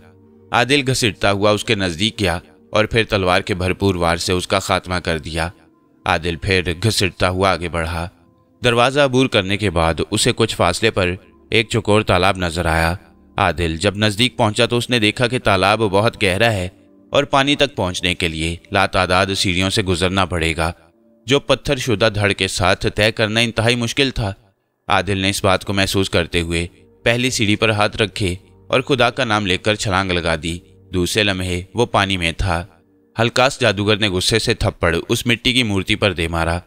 आदिल घसीटता हुआ उसके नज़दीक गया और फिर तलवार के भरपूर वार से उसका खात्मा कर दिया। आदिल फिर घसीटता हुआ आगे बढ़ा। दरवाज़ा अबूर करने के बाद उसे कुछ फासले पर एक चकोर तालाब नज़र आया। आदिल जब नज़दीक पहुँचा तो उसने देखा कि तालाब बहुत गहरा है और पानी तक पहुँचने के लिए लातादाद सीढ़ियों से गुजरना पड़ेगा, जो पत्थर शुदा धड़ के साथ तय करना इंतहाई मुश्किल था। आदिल ने इस बात को महसूस करते हुए पहली सीढ़ी पर हाथ रखे और खुदा का नाम लेकर छलांग लगा दी। दूसरे लम्हे वो पानी में था। हल्कास जादूगर ने गुस्से से थप्पड़ उस मिट्टी की मूर्ति पर दे मारा,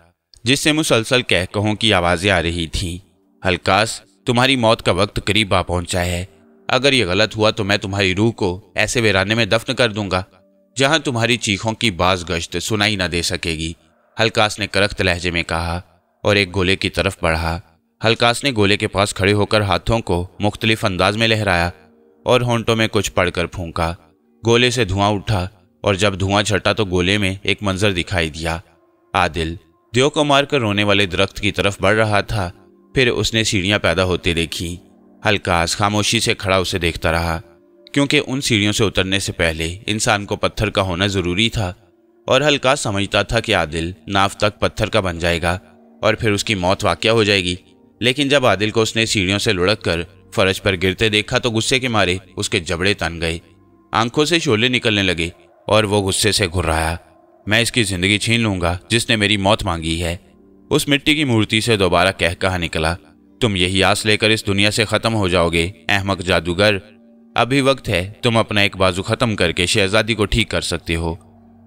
जिससे मुसलसल कह कहों की आवाज़ें आ रही थीं। हल्कास, तुम्हारी मौत का वक्त करीब आ पहुँचा है। अगर यह गलत हुआ तो मैं तुम्हारी रूह को ऐसे वीराने में दफन कर दूँगा, जहाँ तुम्हारी चीखों की बाज गश्त सुनाई ना दे सकेगी। हल्कास ने करख्त लहजे में कहा और एक गोले की तरफ़ बढ़ा। हल्कास ने गोले के पास खड़े होकर हाथों को मुख्तलिफ़ अंदाज में लहराया और होंटों में कुछ पड़कर फूंका। गोले से धुआँ उठा और जब धुआँ छटा तो गोले में एक मंजर दिखाई दिया। आदिल देव को मारकर रोने वाले दरख्त की तरफ़ बढ़ रहा था। फिर उसने सीढ़ियाँ पैदा होते देखी। हल्कास खामोशी से खड़ा उसे देखता रहा, क्योंकि उन सीढ़ियों से उतरने से पहले इंसान को पत्थर का होना ज़रूरी था और हल्कास समझता था कि आदिल नाव तक पत्थर का बन जाएगा और फिर उसकी मौत वाक्य हो जाएगी। लेकिन जब आदिल को उसने सीढ़ियों से लुढ़क कर फर्श पर गिरते देखा तो गुस्से के मारे उसके जबड़े तन गए। आँखों से शोले निकलने लगे और वो गुस्से से घुर्राया, मैं इसकी ज़िंदगी छीन लूँगा, जिसने मेरी मौत मांगी है। उस मिट्टी की मूर्ति से दोबारा कह कहा निकला, तुम यही आस लेकर इस दुनिया से खत्म हो जाओगे, अहमक जादूगर। अभी वक्त है, तुम अपना एक बाजू खत्म करके शहजादी को ठीक कर सकते हो।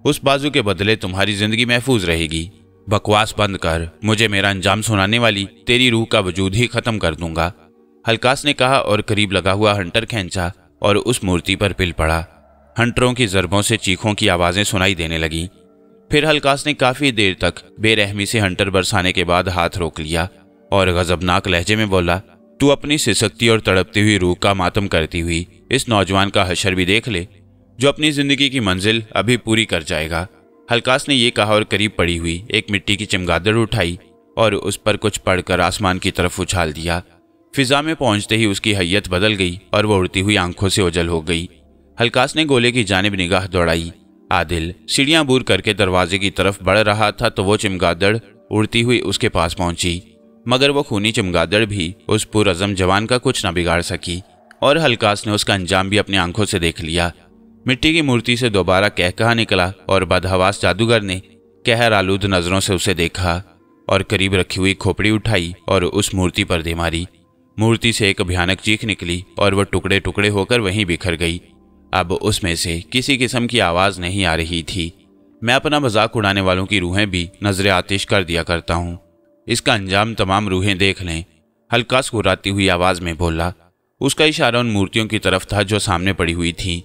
उस बाजू के बदले तुम्हारी ज़िंदगी महफूज रहेगी। बकवास बंद कर, मुझे मेरा अंजाम सुनाने वाली तेरी रूह का वजूद ही खत्म कर दूँगा। हल्कास ने कहा और करीब लगा हुआ हंटर खेचा और उस मूर्ति पर पिल पड़ा। हंटरों की जरबों से चीखों की आवाज़ें सुनाई देने लगी। फिर हल्कास ने काफ़ी देर तक बेरहमी से हंटर बरसाने के बाद हाथ रोक लिया और गजबनाक लहजे में बोला, तू अपनी सिसकती और तड़पती हुई रूह का मातम करती हुई इस नौजवान का हशर भी देख ले, जो अपनी ज़िंदगी की मंजिल अभी पूरी कर जाएगा। हल्कास ने यह कहा और करीब पड़ी हुई एक मिट्टी की चमगादड़ उठाई और उस पर कुछ पड़कर आसमान की तरफ़ उछाल दिया। फिजा में पहुँचते ही उसकी हैयत बदल गई और वह उड़ती हुई आँखों से ओझल हो गई। हल्कास ने गोले की जानब निगाह दौड़ाई। आदिल सीढ़ियाँ बूर करके दरवाजे की तरफ़ बढ़ रहा था तो वो चमगादड़ उड़ती हुई उसके पास पहुँची। मगर वो खूनी चमगादड़ भी उस पुरज़म जवान का कुछ न बिगाड़ सकी और हल्कास ने उसका अंजाम भी अपनी आँखों से देख लिया। मिट्टी की मूर्ति से दोबारा कह कहा निकला और बदहवास जादूगर ने कहर आलूद नज़रों से उसे देखा और करीब रखी हुई खोपड़ी उठाई और उस मूर्ति पर दे मारी। मूर्ति से एक भयानक चीख निकली और वह टुकड़े टुकड़े होकर वहीं बिखर गई। अब उसमें से किसी किस्म की आवाज़ नहीं आ रही थी। मैं अपना मज़ाक उड़ाने वालों की रूहें भी नज़र आतिश कर दिया करता हूँ। इसका अंजाम तमाम रूहें देख लें हल्का स्कुराती हुई आवाज़ में बोला, उसका इशारा उन मूर्तियों की तरफ़ था जो सामने पड़ी हुई थी।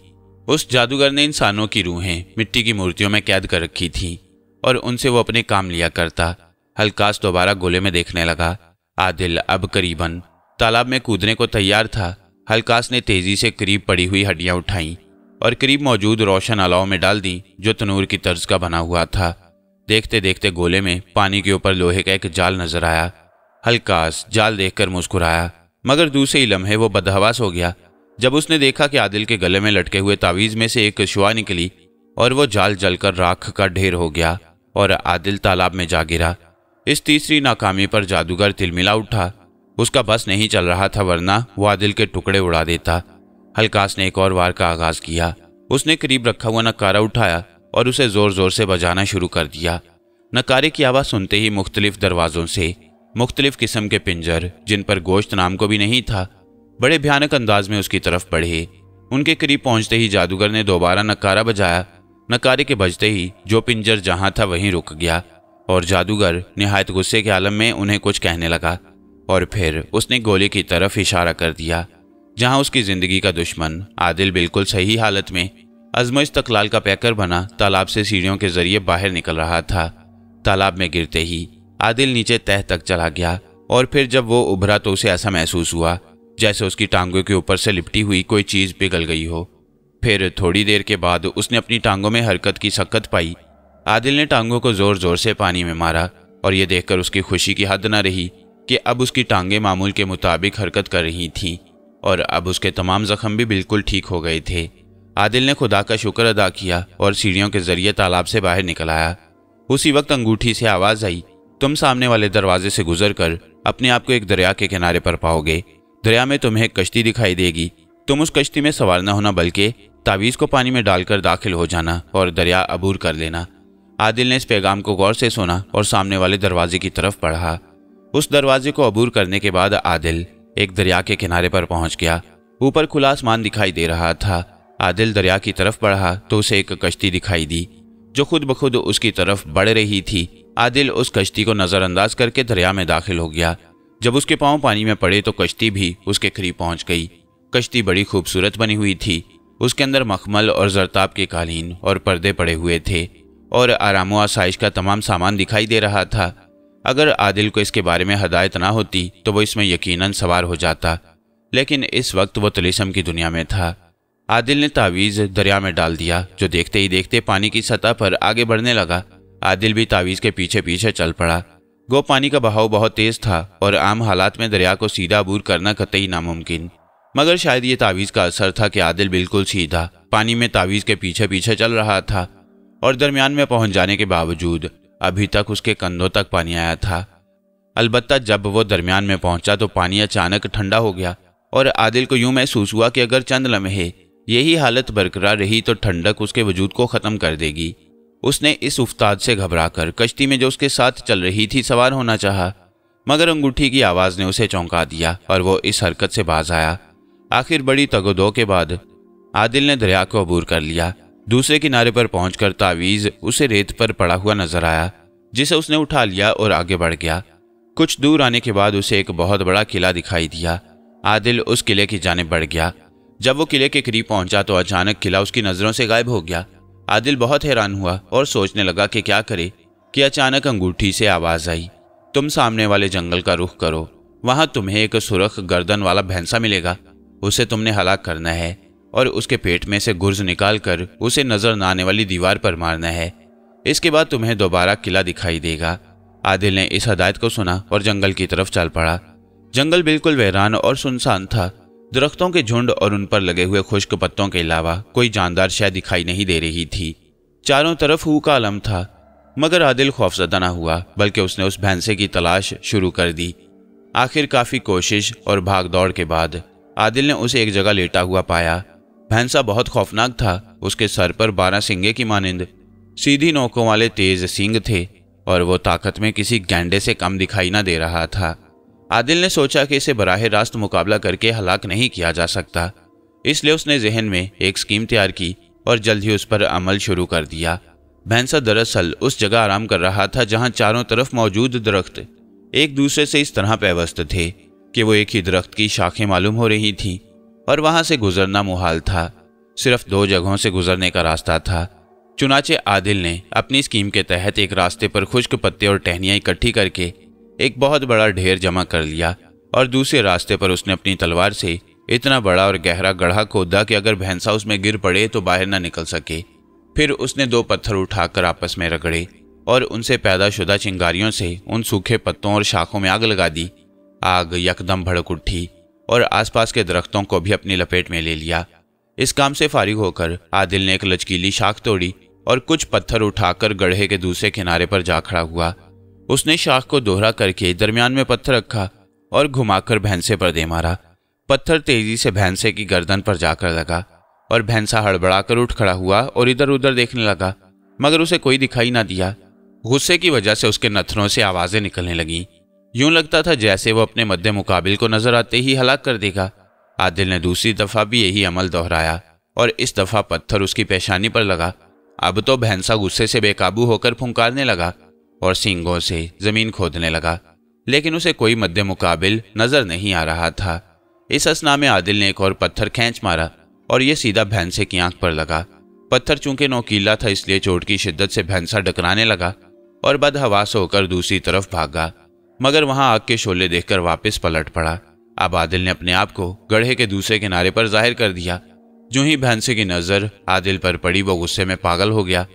उस जादूगर ने इंसानों की रूहें, मिट्टी की मूर्तियों में कैद कर रखी थी, और उनसे वो अपने काम लिया करता। हल्कास दोबारा गोले में देखने लगा। आदिल अब करीबन तालाब में कूदने को तैयार था। हल्कास ने तेज़ी से करीब पड़ी हुई हड्डियाँ उठाई और करीब मौजूद रोशन अलाव में डाल दी, जो तनूर की तर्ज का बना हुआ था। देखते देखते गोले में पानी के ऊपर लोहे का एक जाल नज़र आया। हल्कास जाल देखकर मुस्कुराया, मगर दूसरे ही लम्हे वो बदहवास हो गया। जब उसने देखा कि आदिल के गले में लटके हुए तावीज में से एक शुआ निकली और वो जाल जलकर राख का ढेर हो गया और आदिल तालाब में जा गिरा, इस तीसरी नाकामी पर जादूगर तिलमिला उठा। उसका बस नहीं चल रहा था, वरना वो आदिल के टुकड़े उड़ा देता। हल्कास ने एक और वार का आगाज़ किया। उसने करीब रखा हुआ नकारा उठाया और उसे ज़ोर ज़ोर से बजाना शुरू कर दिया। नकारे की आवाज़ सुनते ही मुख्तलिफ़ दरवाजों से, मुख्तलिफ़ किस्म के पिंजर, जिन पर गोश्त नाम को भी नहीं था बड़े भयानक अंदाज में उसकी तरफ़ बढ़े। उनके करीब पहुँचते ही जादूगर ने दोबारा नकारा बजाया। नकारे के बजते ही जो पिंजर जहाँ था वहीं रुक गया और जादूगर निहायत गुस्से के आलम में उन्हें कुछ कहने लगा और फिर उसने गोली की तरफ़ इशारा कर दिया, जहाँ उसकी ज़िंदगी का दुश्मन आदिल बिल्कुल सही हालत में अजम इस्तकलाल का पैकर बना तालाब से सीढ़ियों के ज़रिए बाहर निकल रहा था। तालाब में गिरते ही आदिल नीचे तह तक चला गया और फिर जब वो उभरा तो उसे ऐसा महसूस हुआ जैसे उसकी टांगों के ऊपर से लिपटी हुई कोई चीज़ पिघल गई हो। फिर थोड़ी देर के बाद उसने अपनी टांगों में हरकत की सकत पाई। आदिल ने टांगों को ज़ोर ज़ोर से पानी में मारा और ये देखकर उसकी खुशी की हद न रही कि अब उसकी टांगें मामूल के मुताबिक हरकत कर रही थीं और अब उसके तमाम जख्म भी बिल्कुल ठीक हो गए थे। आदिल ने खुदा का शुक्र अदा किया और सीढ़ियों के ज़रिए तालाब से बाहर निकल आया। उसी वक्त अंगूठी से आवाज़ आई, तुम सामने वाले दरवाजे से गुजर कर अपने आप को एक दरिया के किनारे पर पाओगे। दरिया में तुम्हें एक कश्ती दिखाई देगी। तुम उस कश्ती में सवार न होना, बल्कि तावीज़ को पानी में डालकर दाखिल हो जाना और दरिया अबूर कर लेना। आदिल ने इस पैगाम को गौर से सुना और सामने वाले दरवाजे की तरफ़ बढ़ा। उस दरवाजे को अबूर करने के बाद आदिल एक दरिया के किनारे पर पहुँच गया। ऊपर खुला आसमान दिखाई दे रहा था। आदिल दरिया की तरफ़ बढ़ा तो उसे एक कश्ती दिखाई दी, जो खुद ब खुद उसकी तरफ़ बढ़ रही थी। आदिल उस कश्ती को नज़रअंदाज करके दरिया में दाखिल हो गया। जब उसके पाँव पानी में पड़े तो कश्ती भी उसके करीब पहुँच गई। कश्ती बड़ी खूबसूरत बनी हुई थी। उसके अंदर मखमल और जरताब के कालीन और पर्दे पड़े हुए थे और आराम आसाइश का तमाम सामान दिखाई दे रहा था। अगर आदिल को इसके बारे में हदायत ना होती तो वो इसमें यकीनन सवार हो जाता। लेकिन इस वक्त वो तलीसम की दुनिया में था। आदिल ने तावीज़ दरिया में डाल दिया, जो देखते ही देखते पानी की सतह पर आगे बढ़ने लगा। आदिल भी तावीज़ के पीछे पीछे चल पड़ा। गो पानी का बहाव बहुत तेज था और आम हालात में दरिया को सीधा अबूर करना कतई नामुमकिन। मगर शायद ये तावीज़ का असर था कि आदिल बिल्कुल सीधा, पानी में तावीज़ के पीछे पीछे चल रहा था और दरमियान में पहुँच जाने के बावजूद अभी तक उसके कंधों तक पानी आया था। अलबत्ता जब वो दरमियान में पहुँचा तो पानी अचानक ठंडा हो गया और आदिल को यूँ महसूस हुआ कि अगर चंद लम्हे, यही हालत बरकरार रही तो ठंडक उसके वजूद को ख़त्म कर देगी। उसने इस उफ्ताद से घबराकर कश्ती में जो उसके साथ चल रही थी सवार होना चाहा। मगर अंगूठी की आवाज़ ने उसे चौंका दिया और वो इस हरकत से बाज आया। आखिर बड़ी तगोदो के बाद आदिल ने दरिया को अबूर कर लिया। दूसरे किनारे पर पहुंचकर तावीज उसे रेत पर पड़ा हुआ नज़र आया, जिसे उसने उठा लिया और आगे बढ़ गया। कुछ दूर आने के बाद उसे एक बहुत बड़ा किला दिखाई दिया। आदिल उस किले की जाने बढ़ गया। जब वो किले के करीब पहुँचा तो अचानक किला उसकी नज़रों से गायब हो गया। आदिल बहुत हैरान हुआ और सोचने लगा कि क्या करे, कि अचानक अंगूठी से आवाज़ आई। तुम सामने वाले जंगल का रुख करो। वहाँ तुम्हें एक सुरख गर्दन वाला भैंसा मिलेगा। उसे तुमने हलाक करना है और उसके पेट में से गुर्ज निकाल कर उसे नज़र न आने वाली दीवार पर मारना है। इसके बाद तुम्हें दोबारा किला दिखाई देगा। आदिल ने इस हदायत को सुना और जंगल की तरफ़ चल पड़ा। जंगल बिल्कुल वैरान और सुनसान था। दरख्तों के झुंड और उन पर लगे हुए खुश्क पत्तों के अलावा कोई जानदार शय दिखाई नहीं दे रही थी। चारों तरफ़ हु का आलम था, मगर आदिल खौफजदा ना हुआ, बल्कि उसने उस भैंसे की तलाश शुरू कर दी। आखिर काफ़ी कोशिश और भाग दौड़ के बाद आदिल ने उसे एक जगह लेटा हुआ पाया। भैंसा बहुत खौफनाक था, उसके सर पर बारह सिंगे की मानिंद। सीधी नोकों वाले तेज सिंग थे, और वो ताकत में किसी गैंडे से कम दिखाई ना दे रहा था। आदिल ने सोचा कि इसे बराह रास्त मुकाबला करके हलाक नहीं किया जा सकता। इसलिए उसने जहन में एक स्कीम तैयार की और जल्द ही उस पर अमल शुरू कर दिया। भैंसा दरअसल उस जगह आराम कर रहा था जहाँ चारों तरफ़ मौजूद दरख्त एक दूसरे से इस तरह पैवस्त थे कि वो एक ही दरख्त की शाखें मालूम हो रही थीं और वहाँ से गुजरना मुहाल था। सिर्फ़ दो जगहों से गुजरने का रास्ता था। चुनाचे आदिल ने अपनी स्कीम के तहत एक रास्ते पर खुश्क पत्ते और टहनियाँ इकट्ठी करके एक बहुत बड़ा ढेर जमा कर लिया और दूसरे रास्ते पर उसने अपनी तलवार से इतना बड़ा और गहरा गढ़ा खोदा कि अगर भैंसा उसमें गिर पड़े तो बाहर न निकल सके। फिर उसने दो पत्थर उठाकर आपस में रगड़े और उनसे पैदा शुदा चिंगारियों से उन सूखे पत्तों और शाखों में आग लगा दी। आग यकदम भड़क उठी और आसपास के दरख्तों को भी अपनी लपेट में ले लिया। इस काम से फारिग होकर आदिल ने एक लचकीली शाख तोड़ी और कुछ पत्थर उठाकर गढ़े के दूसरे किनारे पर जा खड़ा हुआ। उसने शाख को दोहरा करके दरमियान में पत्थर रखा और घुमाकर भैंसे पर दे मारा। पत्थर तेज़ी से भैंसे की गर्दन पर जाकर लगा और भैंसा हड़बड़ाकर उठ खड़ा हुआ और इधर उधर देखने लगा, मगर उसे कोई दिखाई ना दिया। गुस्से की वजह से उसके नथनों से आवाज़ें निकलने लगीं। यूँ लगता था जैसे वो अपने मध्य मुकाबिल को नज़र आते ही हलाक कर देगा। आदिल ने दूसरी दफ़ा भी यही अमल दोहराया और इस दफ़ा पत्थर उसकी पेशानी पर लगा। अब तो भैंसा गुस्से से बेकाबू होकर फुंकारने लगा। और सींगों से ज़मीन खोदने लगा, लेकिन उसे कोई मध्य मुकाबिल नज़र नहीं आ रहा था। इस असना में आदिल ने एक और पत्थर खींच मारा और यह सीधा भैंसे की आँख पर लगा। पत्थर चूँकि नोकीला था, इसलिए चोट की शिद्दत से भैंसा डकराने लगा और बदहवास होकर दूसरी तरफ़ भागा। मगर वहाँ आग के शोले देखकर वापस पलट पड़ा। अब आदिल ने अपने आप को गढ़े के दूसरे किनारे पर ज़ाहिर कर दिया। जो ही भैंसे की नज़र आदिल पर पड़ी, वो गुस्से में पागल हो गया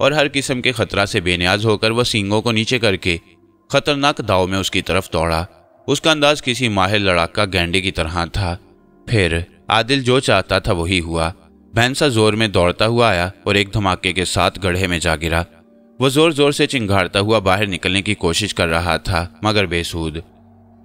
और हर किस्म के खतरा से बेनियाज होकर वह सींगों को नीचे करके खतरनाक दाव में उसकी तरफ़ दौड़ा। उसका अंदाज किसी माहिर लड़ाका गैंडे की तरह था। फिर आदिल जो चाहता था वही हुआ। भैंसा ज़ोर में दौड़ता हुआ आया और एक धमाके के साथ गढ़े में जा गिरा। वह ज़ोर ज़ोर से चिंगारता हुआ बाहर निकलने की कोशिश कर रहा था, मगर बेसूद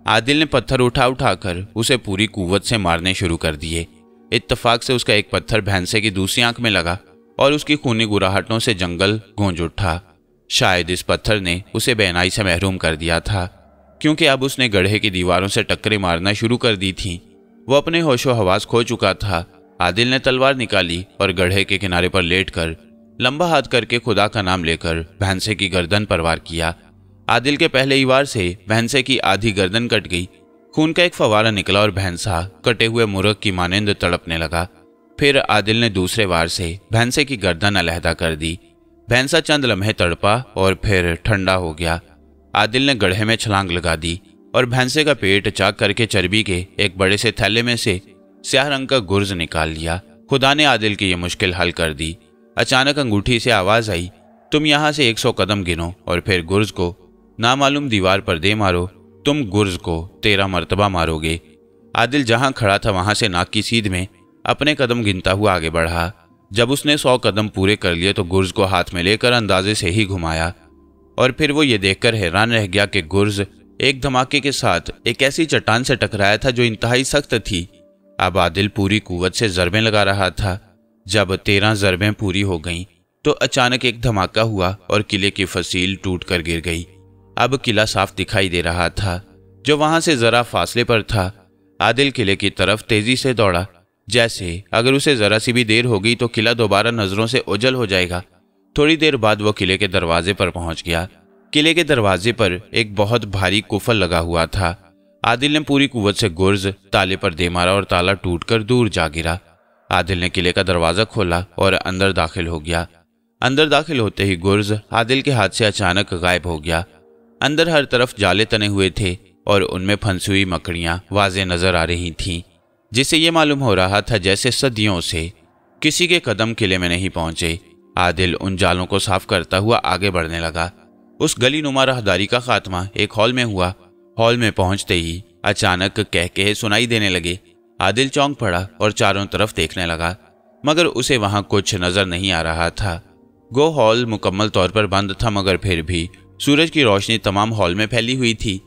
आदिल ने पत्थर उठा उठाकर उसे पूरी कुवत से मारने शुरू कर दिए। इत्तफाक से उसका एक पत्थर भैंसे की दूसरी आँख में लगा। और उसकी खूनी गुराहटों से जंगल गूंज उठा। शायद इस पत्थर ने उसे बेनाई से महरूम कर दिया था, क्योंकि अब उसने गढ़े की दीवारों से टक्करें मारना शुरू कर दी थी। वो अपने होशो हवास खो चुका था। आदिल ने तलवार निकाली और गढ़े के किनारे पर लेटकर लंबा हाथ करके खुदा का नाम लेकर भैंसे की गर्दन पर वार किया। आदिल के पहले ही वार से भैंसे की आधी गर्दन कट गई। खून का एक फवारा निकला और भैंसा कटे हुए मुर्ग की मानेंद तड़पने लगा। फिर आदिल ने दूसरे वार से भैंसे की गर्दन अलहदा कर दी। भैंसा चंद लम्हे तड़पा और फिर ठंडा हो गया। आदिल ने गढ़े में छलांग लगा दी और भैंसे का पेट चाक करके चर्बी के एक बड़े से थैले में से स्याह रंग का गुर्ज निकाल लिया। खुदा ने आदिल की यह मुश्किल हल कर दी। अचानक अंगूठी से आवाज़ आई, तुम यहाँ से एक सौ कदम गिनो और फिर गुर्ज को नामालूम दीवार पर दे मारो। तुम गुर्ज को तेरह मरतबा मारोगे। आदिल जहाँ खड़ा था, वहाँ से नाक की सीध में अपने कदम गिनता हुआ आगे बढ़ा। जब उसने सौ कदम पूरे कर लिए तो गुर्ज को हाथ में लेकर अंदाजे से ही घुमाया। और फिर वो ये देखकर हैरान रह गया कि गुर्ज एक धमाके के साथ एक ऐसी चट्टान से टकराया था जो इंतहाई सख्त थी। अब आदिल पूरी कुवत से जरबें लगा रहा था। जब तेरह जरबें पूरी हो गईं तो अचानक एक धमाका हुआ और किले की फसील टूट कर गिर गई। अब किला साफ़ दिखाई दे रहा था, जो वहाँ से जरा फासले पर था। आदिल किले की तरफ़ तेज़ी से दौड़ा। जैसे, अगर उसे जरा सी भी देर हो गई तो किला दोबारा नज़रों से उजल हो जाएगा। थोड़ी देर बाद वो किले के दरवाजे पर पहुँच गया। किले के दरवाजे पर एक बहुत भारी कुफल लगा हुआ था। आदिल ने पूरी कुवत से गुर्ज, ताले पर दे मारा और ताला टूटकर दूर जा गिरा। आदिल ने किले का दरवाज़ा खोला और अंदर दाखिल हो गया। अंदर दाखिल होते ही गुर्ज, आदिल के हाथ से अचानक गायब हो गया। अंदर हर तरफ़ जाले तने हुए थे और उनमें फंसी हुई मकड़ियाँ वाजे नज़र आ रही थीं। जिससे ये मालूम हो रहा था जैसे सदियों से, किसी के कदम किले में नहीं पहुँचे। आदिल उन जालों को साफ़ करता हुआ आगे बढ़ने लगा। उस गली नुमा राहदारी का खात्मा एक हॉल में हुआ। हॉल में पहुँचते ही अचानक कह के सुनाई देने लगे। आदिल चौंक पड़ा और चारों तरफ़ देखने लगा, मगर उसे वहाँ कुछ नज़र नहीं आ रहा था। गो हॉल मुकम्मल तौर पर बंद था, मगर फिर भी सूरज की रोशनी तमाम हॉल में फैली हुई थी।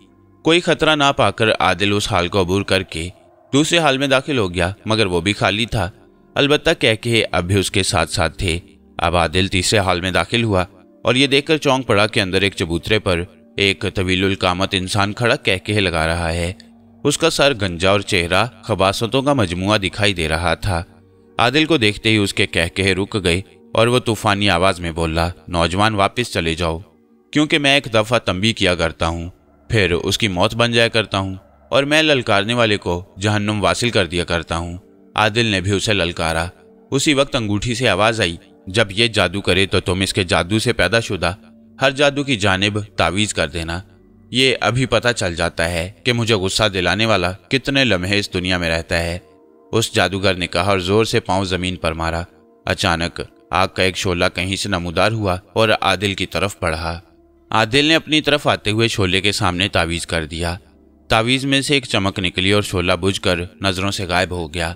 कोई खतरा ना पाकर आदिल उस हाल को अबूर करके दूसरे हाल में दाखिल हो गया, मगर वो भी खाली था। अलबत्ता कह के अब भी उसके साथ साथ थे। अब आदिल तीसरे हाल में दाखिल हुआ, और ये देखकर चौंक पड़ा कि अंदर एक चबूतरे पर एक तवील कामत इंसान खड़ा कह के लगा रहा है। उसका सर गंजा और चेहरा खबासतों का मजमुआ दिखाई दे रहा था। आदिल को देखते ही उसके कह के रुक गए, और वह तूफानी आवाज़ में बोला, नौजवान, वापस चले जाओ, क्योंकि मैं एक दफ़ा तंबी किया करता हूँ, फिर उसकी मौत बन जाया करता हूँ। और मैं ललकारने वाले को जहन्नुम वासिल कर दिया करता हूँ। आदिल ने भी उसे ललकारा। उसी वक्त अंगूठी से आवाज़ आई, जब ये जादू करे तो तुम इसके जादू से पैदा शुदा हर जादू की जानब तावीज कर देना। ये अभी पता चल जाता है कि मुझे गुस्सा दिलाने वाला कितने लम्हे इस दुनिया में रहता है। उस जादूगर ने कहा और ज़ोर से पाँव ज़मीन पर मारा। अचानक आग का एक शोला कहीं से नमूदार हुआ और आदिल की तरफ़ बढ़ा। आदिल ने अपनी तरफ़ आते हुए शोले के सामने तावीज कर दिया। तावीज में से एक चमक निकली और शोला बुझकर नज़रों से गायब हो गया।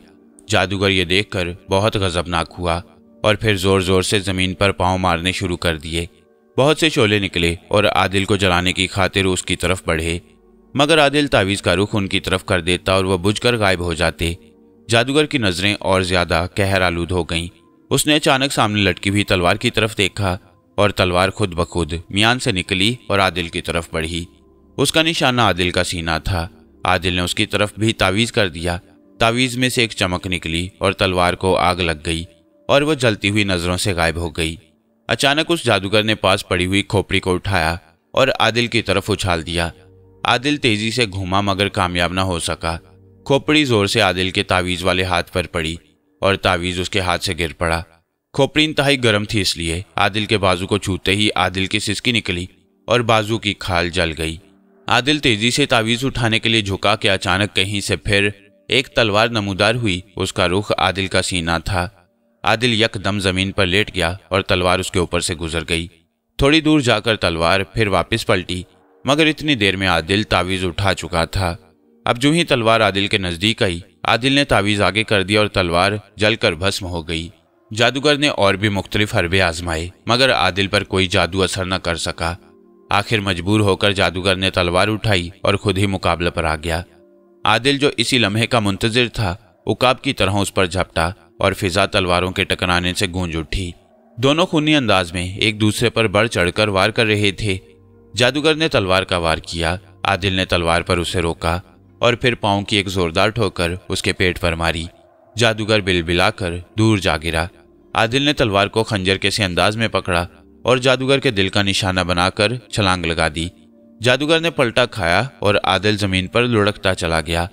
जादूगर ये देखकर बहुत गजबनाक हुआ और फिर ज़ोर ज़ोर से ज़मीन पर पाँव मारने शुरू कर दिए। बहुत से शोले निकले और आदिल को जलाने की खातिर उसकी तरफ़ बढ़े। मगर आदिल तावीज का रुख उनकी तरफ़ कर देता और वह बुझकर गायब हो जाते। जादूगर की नज़रें और ज़्यादा कहर आलूद हो गईं। उसने अचानक सामने लटकी हुई तलवार की तरफ़ देखा और तलवार खुद ब खुद मियान से निकली और आदिल की तरफ़ बढ़ी। उसका निशाना आदिल का सीना था। आदिल ने उसकी तरफ़ भी तावीज कर दिया। तावीज में से एक चमक निकली और तलवार को आग लग गई और वह जलती हुई नज़रों से गायब हो गई। अचानक उस जादूगर ने पास पड़ी हुई खोपड़ी को उठाया और आदिल की तरफ़ उछाल दिया। आदिल तेज़ी से घूमा मगर कामयाब न हो सका। खोपड़ी ज़ोर से आदिल के तावीज वाले हाथ पर पड़ी और तावीज उसके हाथ से गिर पड़ा। खोपड़ी इंतहाई गर्म थी इसलिए आदिल के बाजू को छूते ही आदिल की सिसकी निकली और बाजू की खाल जल गई। आदिल तेज़ी से तावीज उठाने के लिए झुका के अचानक कहीं से फिर एक तलवार नमूदार हुई, उसका रुख आदिल का सीना था। आदिल यकदम ज़मीन पर लेट गया और तलवार उसके ऊपर से गुजर गई। थोड़ी दूर जाकर तलवार फिर वापस पलटी, मगर इतनी देर में आदिल तावीज उठा चुका था। अब जो ही तलवार आदिल के नज़दीक आई, आदिल ने तावीज आगे कर दिया और तलवार जलकर भस्म हो गई। जादूगर ने और भी मुख्तलिफ़ हरबे आजमाए, मगर आदिल पर कोई जादू असर न कर सका। आखिर मजबूर होकर जादूगर ने तलवार उठाई और खुद ही मुकाबले पर आ गया। आदिल जो इसी लम्हे का मुंतजर था, उकाब की तरह उस पर झपटा और फिजा तलवारों के टकराने से गूंज उठी। दोनों खूनी अंदाज में एक दूसरे पर बढ़ चढ़कर वार कर रहे थे। जादूगर ने तलवार का वार किया, आदिल ने तलवार पर उसे रोका और फिर पाँव की एक जोरदार ठोकर उसके पेट पर मारी। जादूगर बिलबिलाकर दूर जा गिरा। आदिल ने तलवार को खंजर के से अंदाज में पकड़ा और जादूगर के दिल का निशाना बनाकर छलांग लगा दी। जादूगर ने पलटा खाया और आदिल ज़मीन पर लुढ़कता चला गया।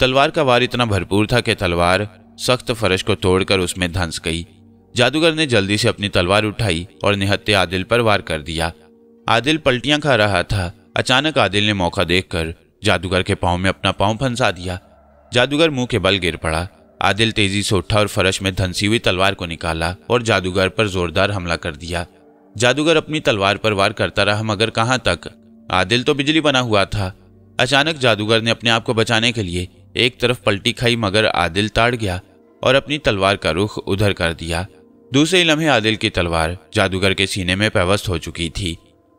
तलवार का वार इतना भरपूर था कि तलवार सख्त फर्श को तोड़कर उसमें धंस गई। जादूगर ने जल्दी से अपनी तलवार उठाई और निहत्ते आदिल पर वार कर दिया। आदिल पलटियाँ खा रहा था। अचानक आदिल ने मौका देखकर जादूगर के पाँव में अपना पाँव फंसा दिया। जादूगर मुँह के बल गिर पड़ा। आदिल तेज़ी से उठा और फर्श में धंसी हुई तलवार को निकाला और जादूगर पर जोरदार हमला कर दिया। जादूगर अपनी तलवार पर वार करता रहा, मगर कहाँ तक? आदिल तो बिजली बना हुआ था। अचानक जादूगर ने अपने आप को बचाने के लिए एक तरफ़ पलटी खाई, मगर आदिल ताड़ गया और अपनी तलवार का रुख उधर कर दिया। दूसरे लम्हे आदिल की तलवार। जादूगर के सीने में पैवस्त हो चुकी थी।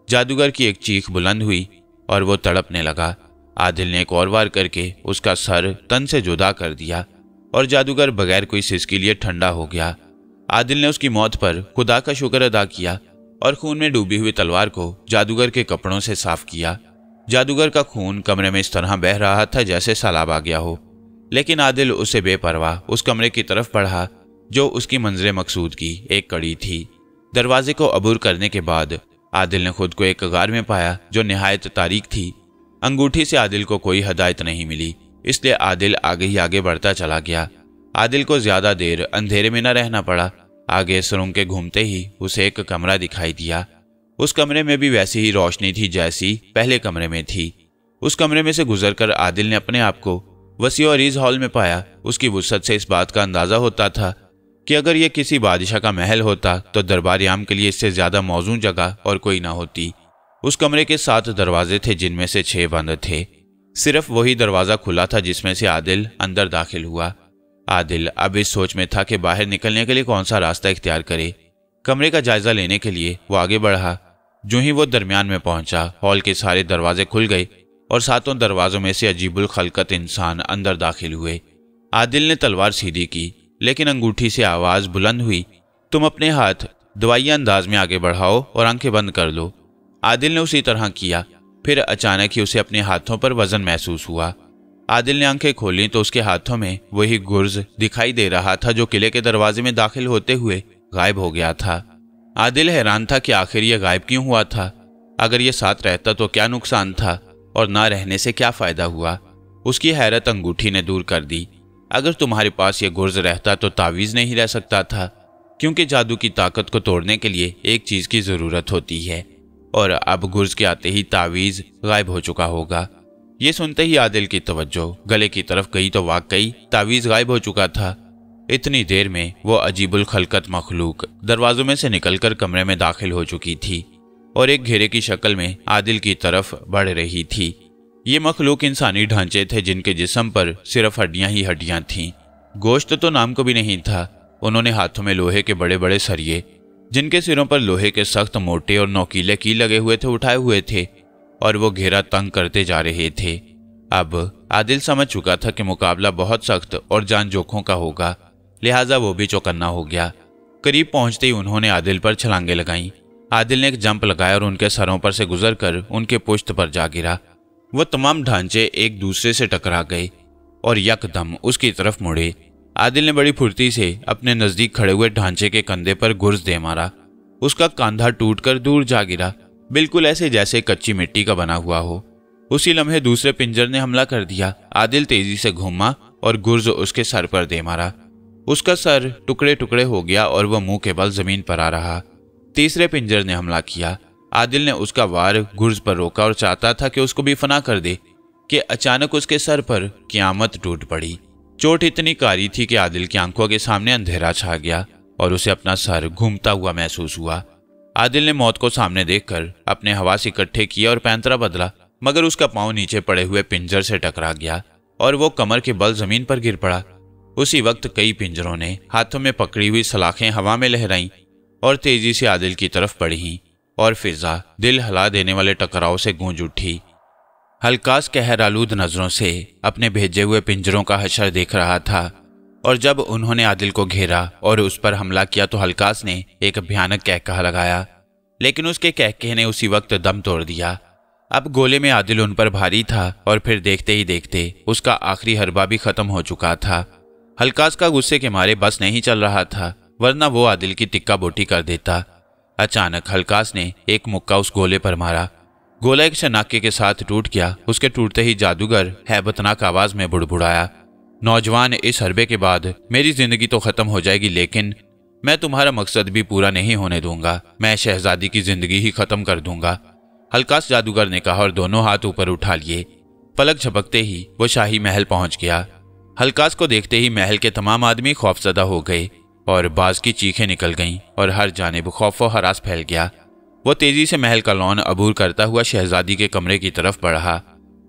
जादूगर की एक चीख बुलंद हुई और वो तड़पने लगा। आदिल ने एक और वार करके उसका सर तन से जुदा कर दिया और जादूगर बगैर कोई सिस के लिए ठंडा हो गया। आदिल ने उसकी मौत पर खुदा का शुक्र अदा किया और खून में डूबी हुई तलवार को जादूगर के कपड़ों से साफ़ किया। जादूगर का खून कमरे में इस तरह बह रहा था जैसे सैलाब आ गया हो। लेकिन आदिल उसे बेपरवाह उस कमरे की तरफ़ बढ़ा, जो उसकी मंजरे मकसूद की, एक कड़ी थी। दरवाजे को अबूर करने के बाद आदिल ने खुद को एक कगार में पाया, जो नहायत तारीख थी। अंगूठी से आदिल को कोई हदायत नहीं मिली, इसलिए आदिल आगे ही आगे बढ़ता चला गया। आदिल को ज़्यादा देर अंधेरे में न रहना पड़ा। आगे सुरंग के घूमते ही उसे एक कमरा दिखाई दिया। उस कमरे में भी वैसी ही रोशनी थी जैसी पहले कमरे में थी। उस कमरे में से गुजरकर आदिल ने अपने आप को वसी और ईज हॉल में पाया। उसकी वसत से इस बात का अंदाज़ा होता था कि अगर ये किसी बादशाह का महल होता तो दरबार आम के लिए इससे ज़्यादा मौजूद जगह और कोई ना होती। उस कमरे के सात दरवाजे थे, जिनमें से छह बंद थे। सिर्फ़ वही दरवाज़ा खुला था, जिसमें से आदिल अंदर दाखिल हुआ। आदिल, अब इस सोच में था कि बाहर निकलने के लिए कौन सा रास्ता इख्तियार करे। कमरे का जायजा लेने के लिए वो आगे बढ़ा। जो ही वो दरमियान में पहुँचा, हॉल के सारे दरवाजे खुल गए और सातों दरवाजों में से अजीबुल खलकत इंसान अंदर दाखिल हुए। आदिल ने तलवार सीधी की, लेकिन अंगूठी से आवाज़ बुलंद हुई, तुम अपने हाथ दवाइया अंदाज में आगे बढ़ाओ और आँखें बंद कर लो। आदिल ने उसी तरह किया, फिर अचानक ही उसे अपने हाथों पर वज़न महसूस हुआ। आदिल ने आँखें खोली तो उसके हाथों में वही गुर्ज दिखाई दे रहा था जो किले के दरवाजे में दाखिल होते हुए गायब हो गया था। आदिल हैरान था कि आखिर यह गायब क्यों हुआ था? अगर यह साथ रहता तो क्या नुकसान था और ना रहने से क्या फ़ायदा हुआ? उसकी हैरत अंगूठी ने दूर कर दी। अगर तुम्हारे पास ये गुर्ज रहता तो तावीज नहीं रह सकता था, क्योंकि जादू की ताकत को तोड़ने के लिए एक चीज़ की ज़रूरत होती है, और अब गुर्ज के आते ही तावीज गायब हो चुका होगा। ये सुनते ही आदिल की तवज्जो, गले की तरफ़ गई तो वाकई तावीज गायब हो चुका था। इतनी देर में वो अजीबुल खलकत मखलूक दरवाजों में से निकलकर कमरे में दाखिल हो चुकी थी और एक घेरे की शक्ल में आदिल की तरफ़ बढ़ रही थी। ये मखलूक इंसानी ढांचे थे जिनके जिसम पर सिर्फ़ हड्डियाँ ही हड्डियाँ थीं। गोश्त तो नाम को भी नहीं था। उन्होंने हाथों में लोहे के बड़े बड़े सरिये, जिनके सिरों पर लोहे के सख्त मोटे और नौकीले की लगे हुए थे, उठाए हुए थे। और वो घेरा तंग करते जा रहे थे। अब आदिल समझ चुका था कि मुकाबला बहुत सख्त और जान जोखों का होगा, लिहाजा वो भी चौकन्ना हो गया। करीब पहुँचते ही उन्होंने आदिल पर छलांगे लगाई। आदिल ने एक जंप लगाया और उनके सरों पर से गुजरकर उनके पुश्त पर जा गिरा। वो तमाम ढांचे एक दूसरे से टकरा गए और यकदम उसकी तरफ़ मुड़े। आदिल ने बड़ी फुर्ती से अपने नज़दीक खड़े हुए ढांचे के कंधे पर गुर्ज दे मारा। उसका कांधा टूटकर दूर जा गिरा। बिल्कुल ऐसे जैसे कच्ची मिट्टी का बना हुआ हो। उसी लम्हे दूसरे पिंजर ने हमला कर दिया। आदिल तेज़ी से घूमा और गुर्ज उसके सर पर दे मारा। उसका सर टुकड़े टुकड़े हो गया और वह मुँह के बल ज़मीन पर आ रहा। तीसरे पिंजर ने हमला किया। आदिल ने उसका वार गुर्ज पर रोका और चाहता था कि उसको भी फना कर दे कि अचानक उसके सर पर क्यामत टूट पड़ी। चोट इतनी कारी थी कि आदिल की आँखों के सामने अंधेरा छा गया और उसे अपना सर घूमता हुआ महसूस हुआ। आदिल ने मौत को सामने देखकर अपने हवास इकट्ठे किया और पैंतरा बदला, मगर उसका पाँव नीचे पड़े हुए पिंजर से टकरा गया और वो कमर के बल ज़मीन पर गिर पड़ा। उसी वक्त कई पिंजरों ने हाथों में पकड़ी हुई सलाखें हवा में लहराई और तेज़ी से आदिल की तरफ़ बढ़ी और फिजा दिल हला देने वाले टकराव से गूंज उठी। हल्कास कहर आलूद नज़रों से अपने भेजे हुए पिंजरों का हशर देख रहा था। और जब उन्होंने आदिल को घेरा और उस पर हमला किया तो हल्कास ने एक भयानक कहकहा लगाया। लेकिन उसके कहके ने उसी वक्त दम तोड़ दिया। अब गोले में आदिल उन पर भारी था और फिर देखते ही देखते उसका आखिरी हरबा भी खत्म हो चुका था। हल्कास का गुस्से के मारे बस नहीं चल रहा था, वरना वो आदिल की टिक्का बोटी कर देता। अचानक हल्कास ने एक मुक्का उस गोले पर मारा। गोला एक शनाके के साथ टूट गया, उसके टूटते ही जादूगर हैबतनाक आवाज़ में बुड़बुड़ाया। नौजवान इस हरबे के बाद, मेरी ज़िंदगी तो खत्म हो जाएगी, लेकिन मैं तुम्हारा मकसद भी पूरा नहीं होने दूँगा। मैं शहजादी की ज़िंदगी ही खत्म कर दूँगा। हल्कास जादूगर ने कहा और दोनों हाथ ऊपर उठा लिए। पलक झपकते ही वो शाही महल पहुँच गया। हल्कास को देखते ही महल के तमाम आदमी खौफजदा हो गए और बाज की चीखें निकल गईं और हर जानब खौफ हरास फैल गया। वो तेज़ी से महल का लॉन अबूर करता हुआ शहजादी के कमरे की तरफ़ बढ़ा।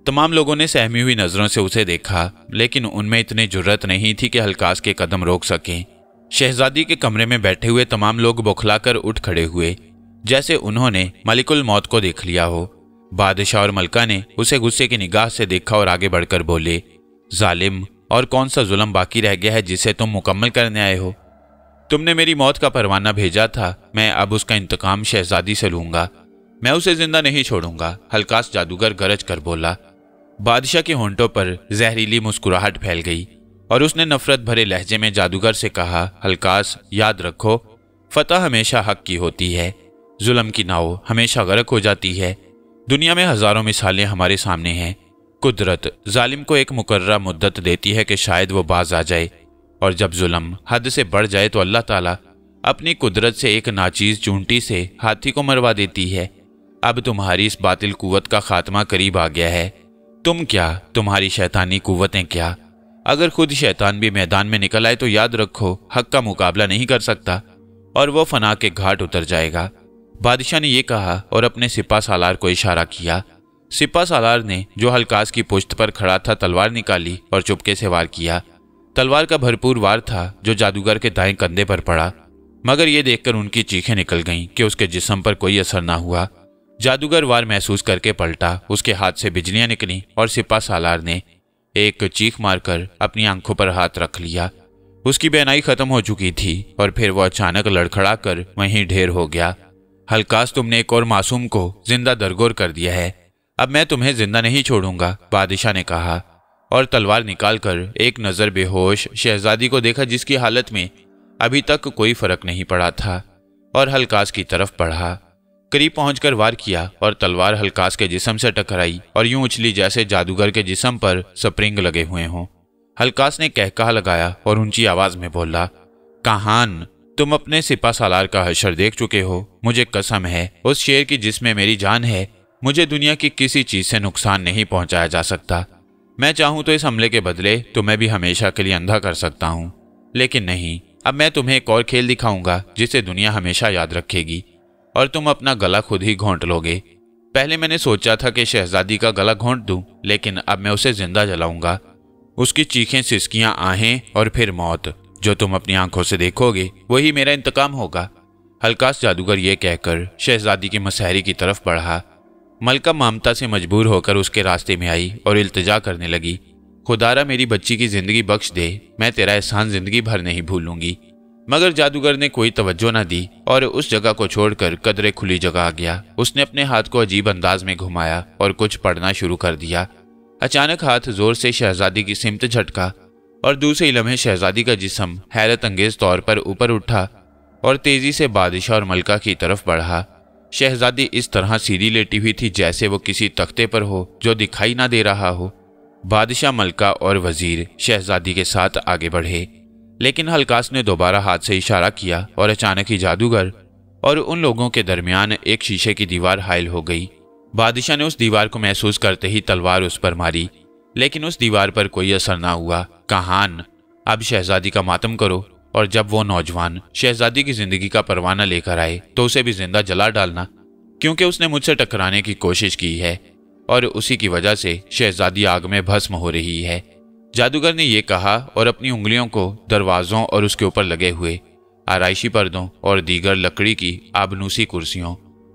तमाम लोगों ने सहमी हुई नज़रों से उसे देखा, लेकिन उनमें इतनी ज़रूरत नहीं थी कि हल्कास के कदम रोक सकें। शहजादी के कमरे में बैठे हुए तमाम लोग बौखलाकर उठ खड़े हुए, जैसे उन्होंने मलिकुल मौत को देख लिया हो। बादशाह और मलका ने उसे गुस्से की निगाह से देखा और आगे बढ़कर बोले, जालिम, और कौन सा जुल्म बाकी रह गया है जिसे तुम मुकम्मल करने आए हो? तुमने मेरी मौत का परवाना भेजा था, मैं अब उसका इंतकाम शहजादी से लूँगा। मैं उसे ज़िंदा नहीं छोड़ूँगा, हल्कास जादूगर गरज कर बोला। बादशाह के होंठों पर जहरीली मुस्कुराहट फैल गई और उसने नफरत भरे लहजे में जादूगर से कहा, हल्कास, याद रखो, फतह हमेशा हक की होती है, जुल्म की नाव हमेशा गर्क हो जाती है। दुनिया में हज़ारों मिसालें हमारे सामने हैं। कुदरत जालिम को एक मुकर्रा मुद्दत देती है कि शायद वो बाज आ जाए और जब जुल्म हद से बढ़ जाए तो अल्लाह ताला अपनी कुदरत से एक नाचीज चूंटी से हाथी को मरवा देती है। अब तुम्हारी इस बातिल कुवत का खात्मा करीब आ गया है। तुम क्या? तुम्हारी शैतानी कुवतें क्या? अगर खुद शैतान भी मैदान में निकल आए तो याद रखो, हक का मुकाबला नहीं कर सकता, और वो फना के घाट उतर जाएगा। बादशाह ने यह कहा और अपने सिपा सालार को इशारा किया। सिपा सालार ने जो हलकास की पुश्त पर खड़ा था, तलवार निकाली और चुपके से वार किया। तलवार का भरपूर वार था, जो जादूगर के दाएँ कंधे पर पड़ा। मगर यह देखकर उनकी चीखें निकल गईं कि उसके जिस्म पर कोई असर ना हुआ। जादूगर वार महसूस करके पलटा, उसके हाथ से बिजलियाँ निकली और सिपा सालार ने एक चीख मारकर अपनी आँखों पर हाथ रख लिया। उसकी बेनाई खत्म हो चुकी थी और फिर वो अचानक लड़खड़ा कर वहीं ढेर हो गया। हल्कास तुमने एक और मासूम को ज़िंदा दरगोर कर दिया है। अब मैं तुम्हें ज़िंदा नहीं छोड़ूँगा, बादशाह ने कहा और तलवार निकालकर एक नज़र बेहोश शहजादी को देखा जिसकी हालत में अभी तक कोई फ़र्क नहीं पड़ा था और हलकास की तरफ़ बढ़ा। करीब पहुंचकर वार किया और तलवार हलकास के जिसम से टकराई और यूँ उछली जैसे जादूगर के जिसम पर स्प्रिंग लगे हुए हों। हलकास ने कहकहा लगाया और ऊँची आवाज़ में बोला, कहान, तुम अपने सिपा सालार का हशर देख चुके हो। मुझे कसम है, उस शेर की जिसमें मेरी जान है, मुझे दुनिया की किसी चीज़ से नुकसान नहीं पहुँचाया जा सकता। मैं चाहूँ तो इस हमले के बदले तुम्हें भी हमेशा के लिए अंधा कर सकता हूँ। लेकिन नहीं, अब मैं तुम्हें एक और खेल दिखाऊँगा, जिसे दुनिया हमेशा याद रखेगी। और तुम अपना गला खुद ही घोंट लोगे। पहले मैंने सोचा था कि शहजादी का गला घोंट दूँ, लेकिन अब मैं उसे ज़िंदा जलाऊँगा। उसकी चीखें सिसकियाँ आहें और फिर मौत। जो तुम अपनी आँखों से देखोगे, वही मेरा इंतकाम होगा। हल्कास जादूगर ये कहकर शहजादी की मसहरी की तरफ़ बढ़ा। मलका ममता से मजबूर होकर उसके रास्ते में आई और इल्तजा करने लगी। खुदारा मेरी बच्ची की ज़िंदगी बख्श दे, मैं तेरा एहसान ज़िंदगी भर नहीं भूलूँगी। मगर जादूगर ने कोई तवज्जो न दी और उस जगह को छोड़कर कदरे खुली जगह आ गया। उसने अपने हाथ को अजीब अंदाज में घुमाया और कुछ पढ़ना शुरू कर दिया। अचानक हाथ ज़ोर से शहजादी की सिमत झटका और दूसरे लम्हे शहजादी का जिसम हैरत अंगेज तौर पर ऊपर उठा और तेज़ी से बादशाह और मलका की तरफ़ बढ़ा। शहजादी इस तरह सीधी लेटी हुई थी जैसे वो किसी तख्ते पर हो जो दिखाई ना दे रहा हो। बादशाह, मलका और वज़ीर शहजादी के साथ आगे बढ़े। लेकिन हल्कास ने दोबारा हाथ से इशारा किया और अचानक ही जादूगर और उन लोगों के दरमियान एक शीशे की दीवार हायल हो गई। बादशाह ने उस दीवार को महसूस करते ही तलवार उस पर मारी, लेकिन उस दीवार पर कोई असर ना हुआ। कहान, अब शहजादी का मातम करो। और जब वो नौजवान शहजादी की ज़िंदगी का परवाना लेकर आए तो उसे भी ज़िंदा जला डालना, क्योंकि उसने मुझसे टकराने की कोशिश की है और उसी की वजह से शहजादी आग में भस्म हो रही है। जादूगर ने यह कहा और अपनी उंगलियों को दरवाजों और उसके ऊपर लगे हुए आरइशी पर्दों और दीगर लकड़ी की आबनूसी कुर्सियों,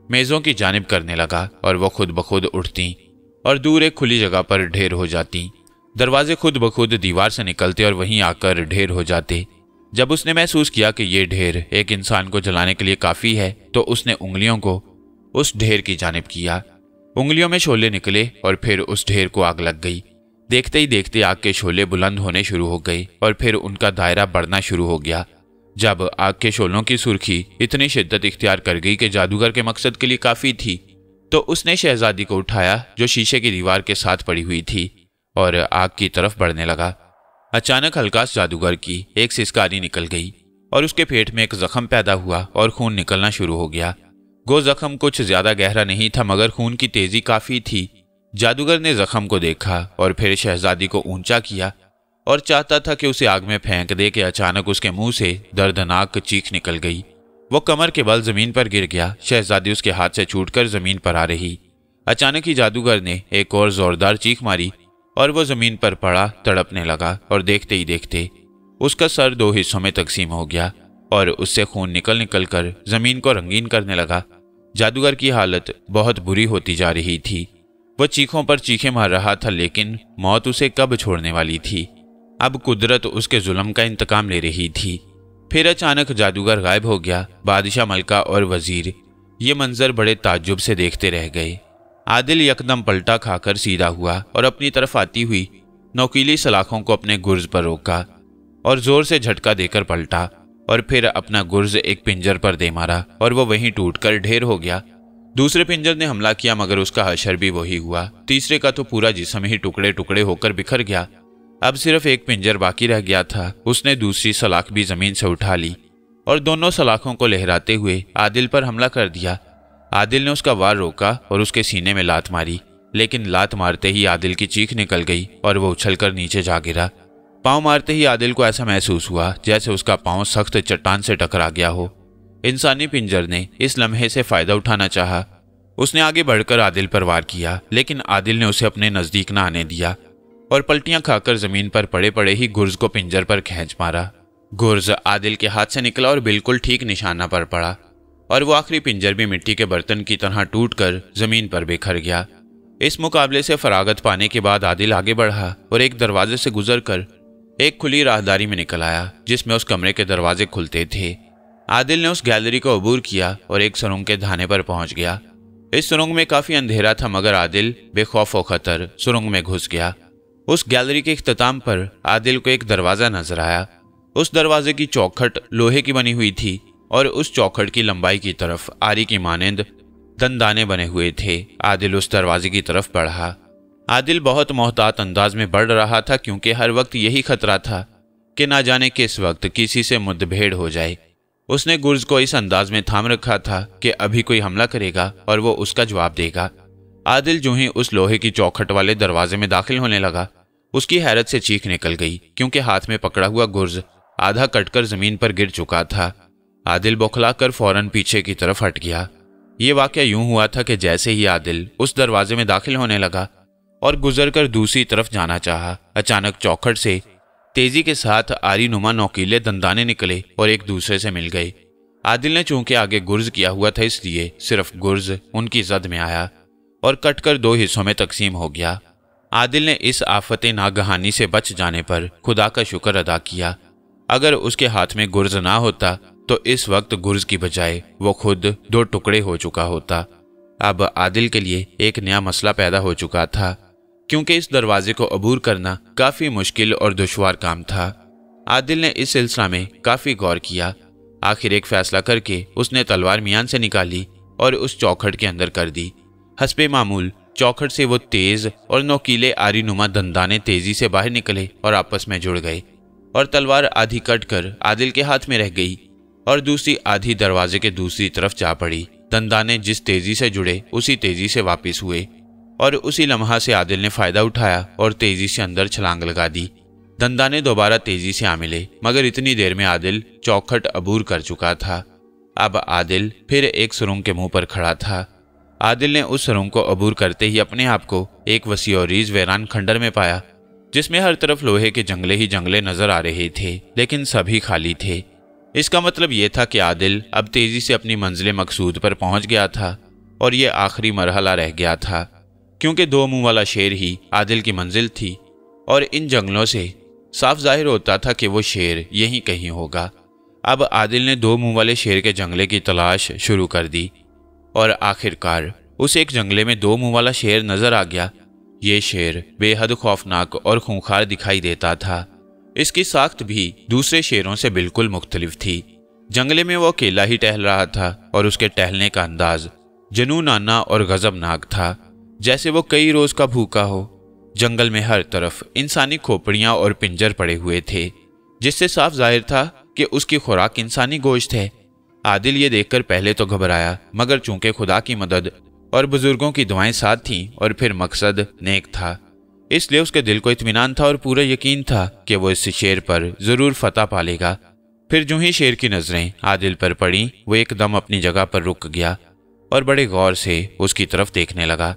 मेजों की जानब करने लगा और वह खुद ब खुद उठती और दूर एक खुली जगह पर ढेर हो जाती। दरवाजे खुद ब खुद दीवार से निकलते और वहीं आकर ढेर हो जाते। जब उसने महसूस किया कि ये ढेर एक इंसान को जलाने के लिए काफ़ी है तो उसने उंगलियों को उस ढेर की जानब किया। उंगलियों में शोले निकले और फिर उस ढेर को आग लग गई। देखते ही देखते आग के शोले बुलंद होने शुरू हो गए और फिर उनका दायरा बढ़ना शुरू हो गया। जब आग के शोलों की सुर्खी इतनी शिद्दत इख्तियार कर गई कि जादूगर के मकसद के लिए काफ़ी थी तो उसने शहजादी को उठाया, जो शीशे की दीवार के साथ पड़ी हुई थी, और आग की तरफ़ बढ़ने लगा। अचानक हल्कास जादूगर की एक सिस्कारी निकल गई, और उसके पेट में एक जख्म पैदा हुआ और खून निकलना शुरू हो गया। गो जख्म कुछ ज़्यादा गहरा नहीं था, मगर खून की तेज़ी काफ़ी थी। जादूगर ने जख्म को देखा और फिर शहजादी को ऊँचा किया और चाहता था कि उसे आग में फेंक दे कि अचानक उसके मुँह से दर्दनाक चीख निकल गई। वो कमर के बल ज़मीन पर गिर गया। शहजादी उसके हाथ से छूटकर ज़मीन पर आ रही। अचानक ही जादूगर ने एक और जोरदार चीख मारी और वो ज़मीन पर पड़ा, तड़पने लगा और देखते ही देखते उसका सर दो हिस्सों में तकसीम हो गया और उससे खून निकल निकल कर ज़मीन को रंगीन करने लगा। जादूगर की हालत बहुत बुरी होती जा रही थी। वह चीखों पर चीखें मार रहा था, लेकिन मौत उसे कब छोड़ने वाली थी? अब कुदरत उसके जुल्म का इंतकाम ले रही थी। फिर अचानक जादूगर गायब हो गया, बादशाह मलका और वज़ीर। ये मंजर बड़े ताज्जुब से देखते रह गए। आदिल यकदम पलटा खाकर सीधा हुआ और अपनी तरफ़ आती हुई नौकीली सलाखों को अपने गुर्ज पर रोका और ज़ोर से झटका देकर पलटा और फिर अपना गुर्ज एक पिंजर पर दे मारा और वह वहीं टूटकर ढेर हो गया दूसरे पिंजर ने हमला किया, मगर उसका हशर भी वही हुआ। तीसरे का तो पूरा जिसम ही टुकड़े टुकड़े होकर बिखर गया। अब सिर्फ़ एक पिंजर बाकी रह गया था। उसने दूसरी सलाख भी ज़मीन से उठा ली और दोनों सलाखों को लहराते हुए आदिल पर हमला कर दिया। आदिल ने उसका वार रोका और उसके सीने में लात मारी, लेकिन लात मारते ही आदिल की चीख निकल गई और वो उछलकर नीचे जा गिरा। पाँव मारते ही आदिल को ऐसा महसूस हुआ जैसे उसका पाँव सख्त चट्टान से टकरा गया हो। इंसानी पिंजर ने इस लम्हे से फ़ायदा उठाना चाहा। उसने आगे बढ़कर आदिल पर वार किया, लेकिन आदिल ने उसे अपने नज़दीक न आने दिया, और पलटियाँ खाकर ज़मीन पर पड़े पड़े ही गुर्ज को पिंजर पर खींच मारा। गुर्ज आदिल के हाथ से निकला और बिल्कुल ठीक निशाना पर पड़ा, और वो आखिरी पिंजर भी मिट्टी के बर्तन की तरह टूटकर ज़मीन पर बिखर गया। इस मुकाबले से फरागत पाने के बाद आदिल आगे बढ़ा और एक दरवाजे से गुजरकर एक खुली राहदारी में निकल आया, जिसमें उस कमरे के दरवाजे खुलते थे। आदिल ने उस गैलरी को अबूर किया और एक सुरंग के धाने पर पहुँच गया। इस सुरंग में काफ़ी अंधेरा था, मगर आदिल बेखौफ खतर सुरंग में घुस गया। उस गैलरी के अख्ताम पर आदिल को एक दरवाज़ा नज़र आया। उस दरवाजे की चौखट लोहे की बनी हुई थी और उस चौखट की लंबाई की तरफ़ आरी की मानंद दंदाने बने हुए थे। आदिल उस दरवाजे की तरफ़ बढ़ा। आदिल बहुत मोहतात अंदाज में बढ़ रहा था, क्योंकि हर वक्त यही खतरा था कि ना जाने किस वक्त किसी से मुठभेड़ हो जाए। उसने गुर्ज को इस अंदाज में थाम रखा था कि अभी कोई हमला करेगा और वो उसका जवाब देगा। आदिल जो ही उस लोहे की चौखट वाले दरवाजे में दाखिल होने लगा, उसकी हैरत से चीख निकल गई, क्योंकि हाथ में पकड़ा हुआ गुर्ज आधा कटकर ज़मीन पर गिर चुका था। आदिल बौखलाकर फ़ौरन पीछे की तरफ़ हट गया। ये वाक्य यूँ हुआ था कि जैसे ही आदिल उस दरवाजे में दाखिल होने लगा और गुजरकर दूसरी तरफ़ जाना चाहा, अचानक चौखट से तेज़ी के साथ आरी नुमा नौकीले दंदाने निकले और एक दूसरे से मिल गए। आदिल ने चूँकि आगे गुर्ज किया हुआ था, इसलिए सिर्फ़ गुर्ज उनकी जद में आया और कटकर दो हिस्सों में तकसीम हो गया। आदिल ने इस आफत नागहानी से बच जाने पर खुदा का शुक्र अदा किया। अगर उसके हाथ में गुर्ज ना होता तो इस वक्त गुर्ज की बजाय वो खुद दो टुकड़े हो चुका होता। अब आदिल के लिए एक नया मसला पैदा हो चुका था। क्योंकि इस दरवाजे को अबूर करना काफ़ी मुश्किल और दुशवार काम था। आदिल ने इस सिलसिला में काफ़ी गौर किया। आखिर एक फैसला करके उसने तलवार मियान से निकाली और उस चौखट के अंदर कर दी। हसबे मामूल चौखट से वो तेज और नौकीले आरी नुमा दंदाने तेज़ी से बाहर निकले और आपस में जुड़ गए और तलवार आधी कट कर आदिल के हाथ में रह गई और दूसरी आधी दरवाजे के दूसरी तरफ़ जा पड़ी। दंदाने जिस तेज़ी से जुड़े, उसी तेज़ी से वापस हुए। और उसी लम्हा से आदिल ने फ़ायदा उठाया और तेज़ी से अंदर छलांग लगा दी। दंदा ने दोबारा तेज़ी से आ मिले, मगर इतनी देर में आदिल चौखट अबूर कर चुका था। अब आदिल फिर एक सुरंग के मुँह पर खड़ा था। आदिल ने उस सुरंग को अबूर करते ही अपने आप को एक वसी और रीज वैरान खंडर में पाया, जिसमें हर तरफ़ लोहे के जंगले ही जंगले नज़र आ रहे थे, लेकिन सभी खाली थे। इसका मतलब यह था कि आदिल अब तेज़ी से अपनी मंजिल मकसूद पर पहुँच गया था और ये आखिरी मरहला रह गया था। क्योंकि दो मुँह वाला शेर ही आदिल की मंजिल थी, और इन जंगलों से साफ़ ज़ाहिर होता था कि वो शेर यहीं कहीं होगा। अब आदिल ने दो मुँह वाले शेर के जंगले की तलाश शुरू कर दी, और आखिरकार उस एक जंगले में दो मुँह वाला शेर नज़र आ गया। ये शेर बेहद खौफनाक और खूंखार दिखाई देता था। इसकी साख्त भी दूसरे शेरों से बिल्कुल मुख्तलिफ़ थी। जंगले में वो अकेला ही टहल रहा था, और उसके टहलने का अंदाज जनून आना और गजबनाक था। जैसे वो कई रोज का भूखा हो। जंगल में हर तरफ़ इंसानी खोपड़ियाँ और पिंजर पड़े हुए थे, जिससे साफ़ ज़ाहिर था कि उसकी खुराक इंसानी गोश्त है। आदिल ये देखकर पहले तो घबराया, मगर चूँकि खुदा की मदद और बुज़ुर्गों की दुआएँ साथ थीं और फिर मकसद नेक था, इसलिए उसके दिल को इतमान था और पूरा यकीन था कि वो इस शेर पर ज़रूर फतह पालेगा। फिर जो ही शेर की नज़रें आदिल पर पड़ी, वो एकदम अपनी जगह पर रुक गया और बड़े गौर से उसकी तरफ़ देखने लगा।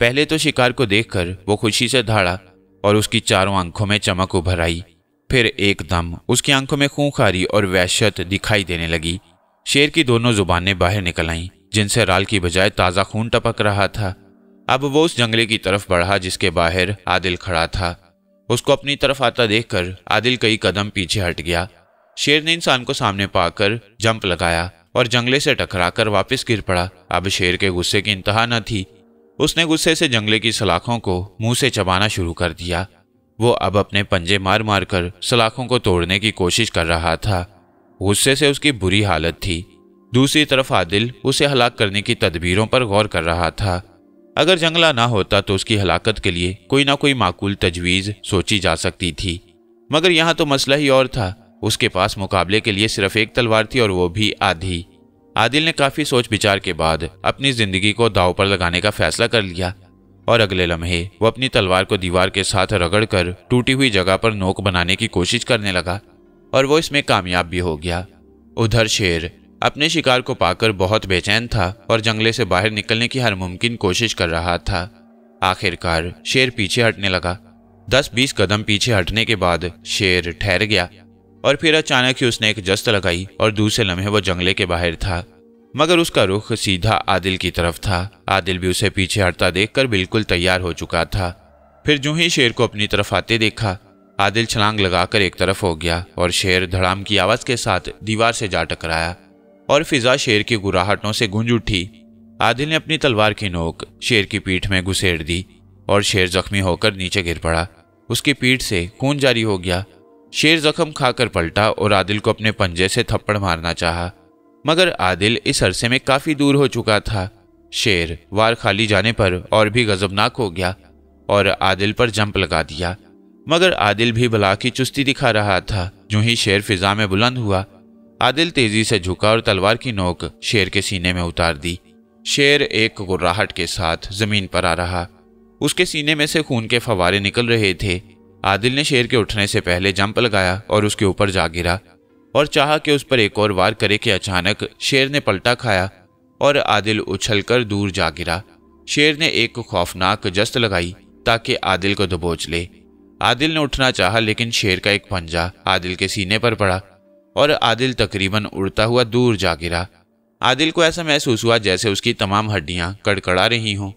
पहले तो शिकार को देखकर वो खुशी से धाड़ा और उसकी चारों आँखों में चमक उभर आई। फिर एकदम उसकी आँखों में खूंखारी और वहशत दिखाई देने लगी। शेर की दोनों जुबानें बाहर निकल आईं, जिनसे राल की बजाय ताज़ा खून टपक रहा था। अब वो उस जंगले की तरफ़ बढ़ा जिसके बाहर आदिल खड़ा था। उसको अपनी तरफ़ आता देखकर आदिल कई कदम पीछे हट गया। शेर ने इंसान को सामने पाकर जंप लगाया और जंगले से टकराकर वापस गिर पड़ा। अब शेर के गुस्से की इंतहा न थी। उसने गुस्से से जंगले की सलाखों को मुँह से चबाना शुरू कर दिया। वो अब अपने पंजे मार मार कर सलाखों को तोड़ने की कोशिश कर रहा था। गुस्से से उसकी बुरी हालत थी। दूसरी तरफ़ आदिल उसे हलाक करने की तदबीरों पर गौर कर रहा था। अगर जंगला ना होता तो उसकी हलाकत के लिए कोई ना कोई माकूल तजवीज़ सोची जा सकती थी। मगर यहाँ तो मसला ही और था। उसके पास मुकाबले के लिए सिर्फ़ एक तलवार थी और वो भी आधी। आदिल ने काफ़ी सोच विचार के बाद अपनी ज़िंदगी को दाव पर लगाने का फैसला कर लिया। और अगले लम्हे, वो अपनी तलवार को दीवार के साथ रगड़ कर टूटी हुई जगह पर नोक बनाने की कोशिश करने लगा। और वो इसमें कामयाब भी हो गया। उधर शेर अपने शिकार को पाकर बहुत बेचैन था और जंगले से बाहर निकलने की हर मुमकिन कोशिश कर रहा था। आखिरकार शेर पीछे हटने लगा। दस बीस कदम पीछे हटने के बाद शेर ठहर गया। और फिर अचानक ही उसने एक जस्त लगाई और दूसरे लम्हे वो जंगले के बाहर था। मगर उसका रुख सीधा आदिल की तरफ़ था। आदिल भी उसे पीछे हटता देखकर बिल्कुल तैयार हो चुका था। फिर जो ही शेर को अपनी तरफ़ आते देखा, आदिल छलांग लगाकर एक तरफ़ हो गया और शेर धड़ाम की आवाज़ के साथ दीवार से जा टकराया और फिजा शेर की गुराहटों से गूंज उठी। आदिल ने अपनी तलवार की नोक शेर की पीठ में घुसेड़ दी और शेर जख्मी होकर नीचे गिर पड़ा। उसकी पीठ से खून जारी हो गया शेर जख्म खाकर पलटा और आदिल को अपने पंजे से थप्पड़ मारना चाहा। मगर आदिल इस अरसे में काफ़ी दूर हो चुका था। शेर वार खाली जाने पर और भी गजबनाक हो गया और आदिल पर जंप लगा दिया। मगर आदिल भी बला की चुस्ती दिखा रहा था। जो ही शेर फिजा में बुलंद हुआ। आदिल तेज़ी से झुका और तलवार की नोक शेर के सीने में उतार दी। शेर एक गुर्राहट के साथ ज़मीन पर आ रहा। उसके सीने में से खून के फवारे निकल रहे थे। आदिल ने शेर के उठने से पहले जंप लगाया और उसके ऊपर जा गिरा और चाहा कि उस पर एक और वार करे कि अचानक शेर ने पलटा खाया और आदिल उछलकर दूर जा गिरा। शेर ने एक खौफनाक जस्त लगाई ताकि आदिल को दबोच ले। आदिल ने उठना चाहा, लेकिन शेर का एक पंजा आदिल के सीने पर पड़ा और आदिल तकरीबन उड़ता हुआ दूर जा गिरा। आदिल को ऐसा महसूस हुआ जैसे उसकी तमाम हड्डियाँ कड़कड़ा रही हों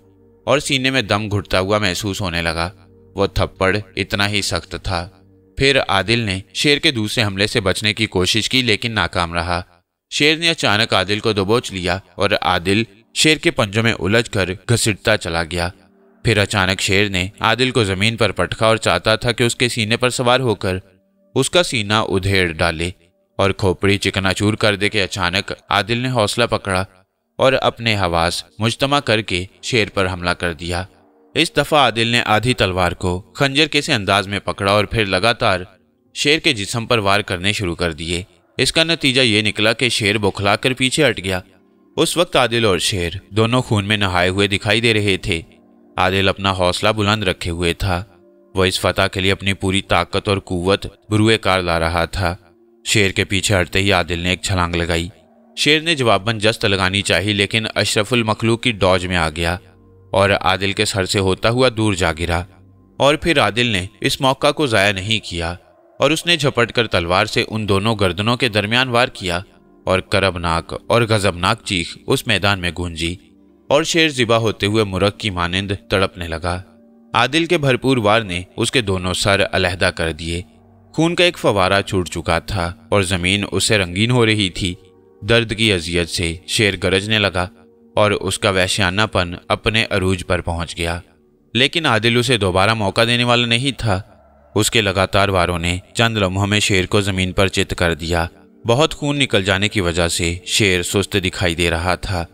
और सीने में दम घुटता हुआ महसूस होने लगा। वो थप्पड़ इतना ही सख्त था। फिर आदिल ने शेर के दूसरे हमले से बचने की कोशिश की, लेकिन नाकाम रहा। शेर ने अचानक आदिल को दबोच लिया और आदिल शेर के पंजों में उलझ कर घसीटता चला गया। फिर अचानक शेर ने आदिल को ज़मीन पर पटका और चाहता था कि उसके सीने पर सवार होकर उसका सीना उधेड़ डाले और खोपड़ी चिकनाचूर कर दे के अचानक आदिल ने हौसला पकड़ा और अपने हवास मुजतमा करके शेर पर हमला कर दिया। इस दफ़ा आदिल ने आधी तलवार को खंजर के से अंदाज में पकड़ा और फिर लगातार शेर के जिसम पर वार करने शुरू कर दिए। इसका नतीजा ये निकला कि शेर बुखला कर पीछे हट गया। उस वक्त आदिल और शेर दोनों खून में नहाए हुए दिखाई दे रहे थे। आदिल अपना हौसला बुलंद रखे हुए था। वह इस फतह के लिए अपनी पूरी ताकत और कुवत बुरुए कार ला रहा था। शेर के पीछे हटते ही आदिल ने एक छलांग लगाई। शेर ने जवाबन जस्त लगानी चाहिए लेकिन अशरफुल मखलूक की डॉज में आ गया। और आदिल के सर से होता हुआ दूर जा गिरा। और फिर आदिल ने इस मौका को ज़ाया नहीं किया और उसने झपट कर तलवार से उन दोनों गर्दनों के दरमियान वार किया और करबनाक और गजबनाक चीख उस मैदान में गूंजी और शेर जिबा होते हुए मुरक की मानिंद तड़पने लगा। आदिल के भरपूर वार ने उसके दोनों सर अलहदा कर दिए। खून का एक फवारा छूट चुका था और ज़मीन उससे रंगीन हो रही थी। दर्द की अजियत से शेर गरजने लगा। और उसका वैश्यानापन अपने अरूज पर पहुँच गया। लेकिन आदिल उसे दोबारा मौका देने वाला नहीं था। उसके लगातार वारों ने चंद लम्हों में शेर को ज़मीन पर चित कर दिया। बहुत खून निकल जाने की वजह से शेर सुस्त दिखाई दे रहा था।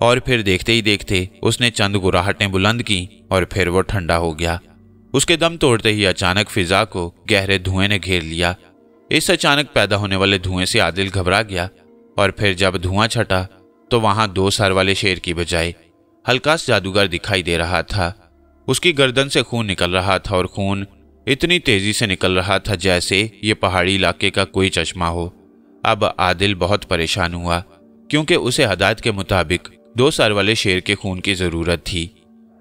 और फिर देखते ही देखते उसने चंद गुराहटें बुलंद की और फिर वो ठंडा हो गया। उसके दम तोड़ते ही अचानक फिजा को गहरे धुएँ ने घेर लिया। इस अचानक पैदा होने वाले धुएँ से आदिल घबरा गया और फिर जब धुआँ छटा तो वहाँ दो सर वाले शेर की बजाय हल्कास जादूगर दिखाई दे रहा था। उसकी गर्दन से खून निकल रहा था और खून इतनी तेज़ी से निकल रहा था जैसे ये पहाड़ी इलाके का कोई चश्मा हो। अब आदिल बहुत परेशान हुआ, क्योंकि उसे हदायत के मुताबिक दो सर वाले शेर के खून की ज़रूरत थी।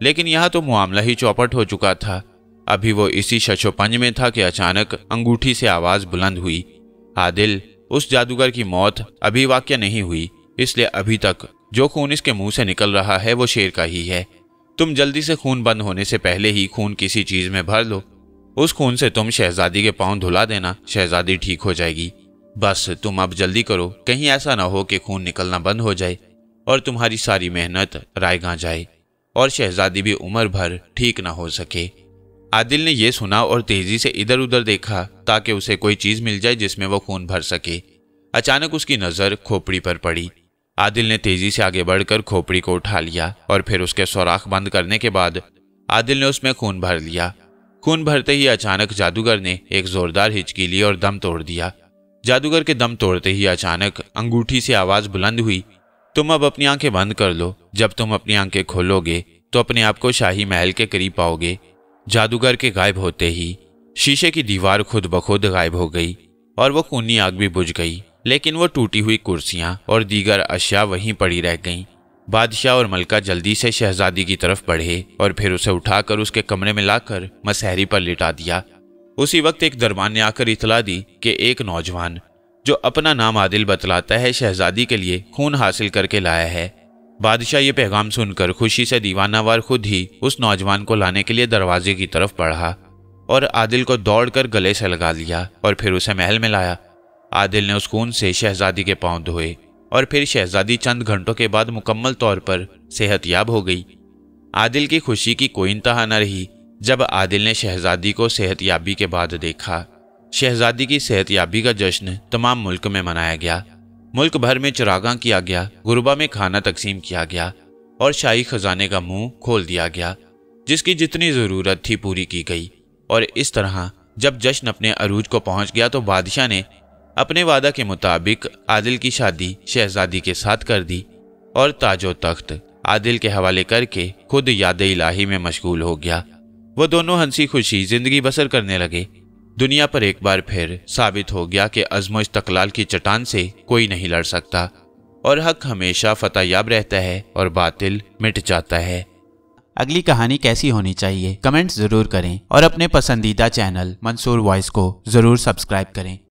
लेकिन यहाँ तो मामला ही चौपट हो चुका था। अभी वो इसी शशोपंज में था कि अचानक अंगूठी से आवाज़ बुलंद हुई। आदिल, उस जादूगर की मौत अभी वाक्य नहीं हुई। इसलिए अभी तक जो खून इसके मुँह से निकल रहा है, वो शेर का ही है। तुम जल्दी से खून बंद होने से पहले ही खून किसी चीज़ में भर लो। उस खून से तुम शहजादी के पाँव धुला देना, शहजादी ठीक हो जाएगी। बस तुम अब जल्दी करो, कहीं ऐसा ना हो कि खून निकलना बंद हो जाए और तुम्हारी सारी मेहनत रायगा जाए और शहजादी भी उम्र भर ठीक ना हो सके। आदिल ने यह सुना और तेज़ी से इधर उधर देखा ताकि उसे कोई चीज़ मिल जाए जिसमें वो खून भर सके। अचानक उसकी नज़र खोपड़ी पर पड़ी। आदिल ने तेज़ी से आगे बढ़कर खोपड़ी को उठा लिया और फिर उसके सौराख बंद करने के बाद आदिल ने उसमें खून भर लिया। खून भरते ही अचानक जादूगर ने एक जोरदार हिचकी ली और दम तोड़ दिया। जादूगर के दम तोड़ते ही अचानक अंगूठी से आवाज़ बुलंद हुई, तुम अब अपनी आँखें बंद कर लो। जब तुम अपनी आँखें खोलोगे तो अपने आप को शाही महल के करीब पाओगे। जादूगर के गायब होते ही शीशे की दीवार खुद ब खुद गायब हो गई और वो खूनी आग भी बुझ गई। लेकिन वो टूटी हुई कुर्सियाँ और दीगर अशिया वहीं पड़ी रह गईं। बादशाह और मलका जल्दी से शहजादी की तरफ़ बढ़े और फिर उसे उठाकर उसके कमरे में लाकर मसहरी पर लिटा दिया। उसी वक्त एक दरबान ने आकर इतला दी कि एक नौजवान, जो अपना नाम आदिल बतलाता है, शहजादी के लिए खून हासिल करके लाया है। बादशाह ये पैगाम सुनकर खुशी से दीवानावार खुद ही उस नौजवान को लाने के लिए दरवाजे की तरफ़ बढ़ा और आदिल को दौड़कर गले से लगा लिया और फिर उसे महल में लाया। आदिल ने उस खून से शहजादी के पाँव धोए और फिर शहजादी चंद घंटों के बाद मुकम्मल तौर पर सेहतयाब हो गई। आदिल की खुशी की कोई इंतहा न रही। जब आदिल ने शहजादी को सेहतयाबी के बाद देखा, शहजादी की सेहतयाबी का जश्न तमाम मुल्क में मनाया गया। मुल्क भर में चुरागा किया गया, गुरबा में खाना तकसीम किया गया और शाही खजाने का मुँह खोल दिया गया, जिसकी जितनी ज़रूरत थी पूरी की गई। और इस तरह जब जश्न अपने अरूज को पहुँच गया तो बादशाह ने अपने वादा के मुताबिक आदिल की शादी शहजादी के साथ कर दी और ताजो तख्त आदिल के हवाले करके खुद याद इलाही में मशगूल हो गया। वो दोनों हँसी खुशी ज़िंदगी बसर करने लगे। दुनिया पर एक बार फिर साबित हो गया कि अजमो इस्तकलाल की चटान से कोई नहीं लड़ सकता और हक हमेशा फतेहयाब रहता है और बातिल मिट जाता है। अगली कहानी कैसी होनी चाहिए? कमेंट ज़रूर करें और अपने पसंदीदा चैनल मंसूर वॉइस को ज़रूर सब्सक्राइब करें।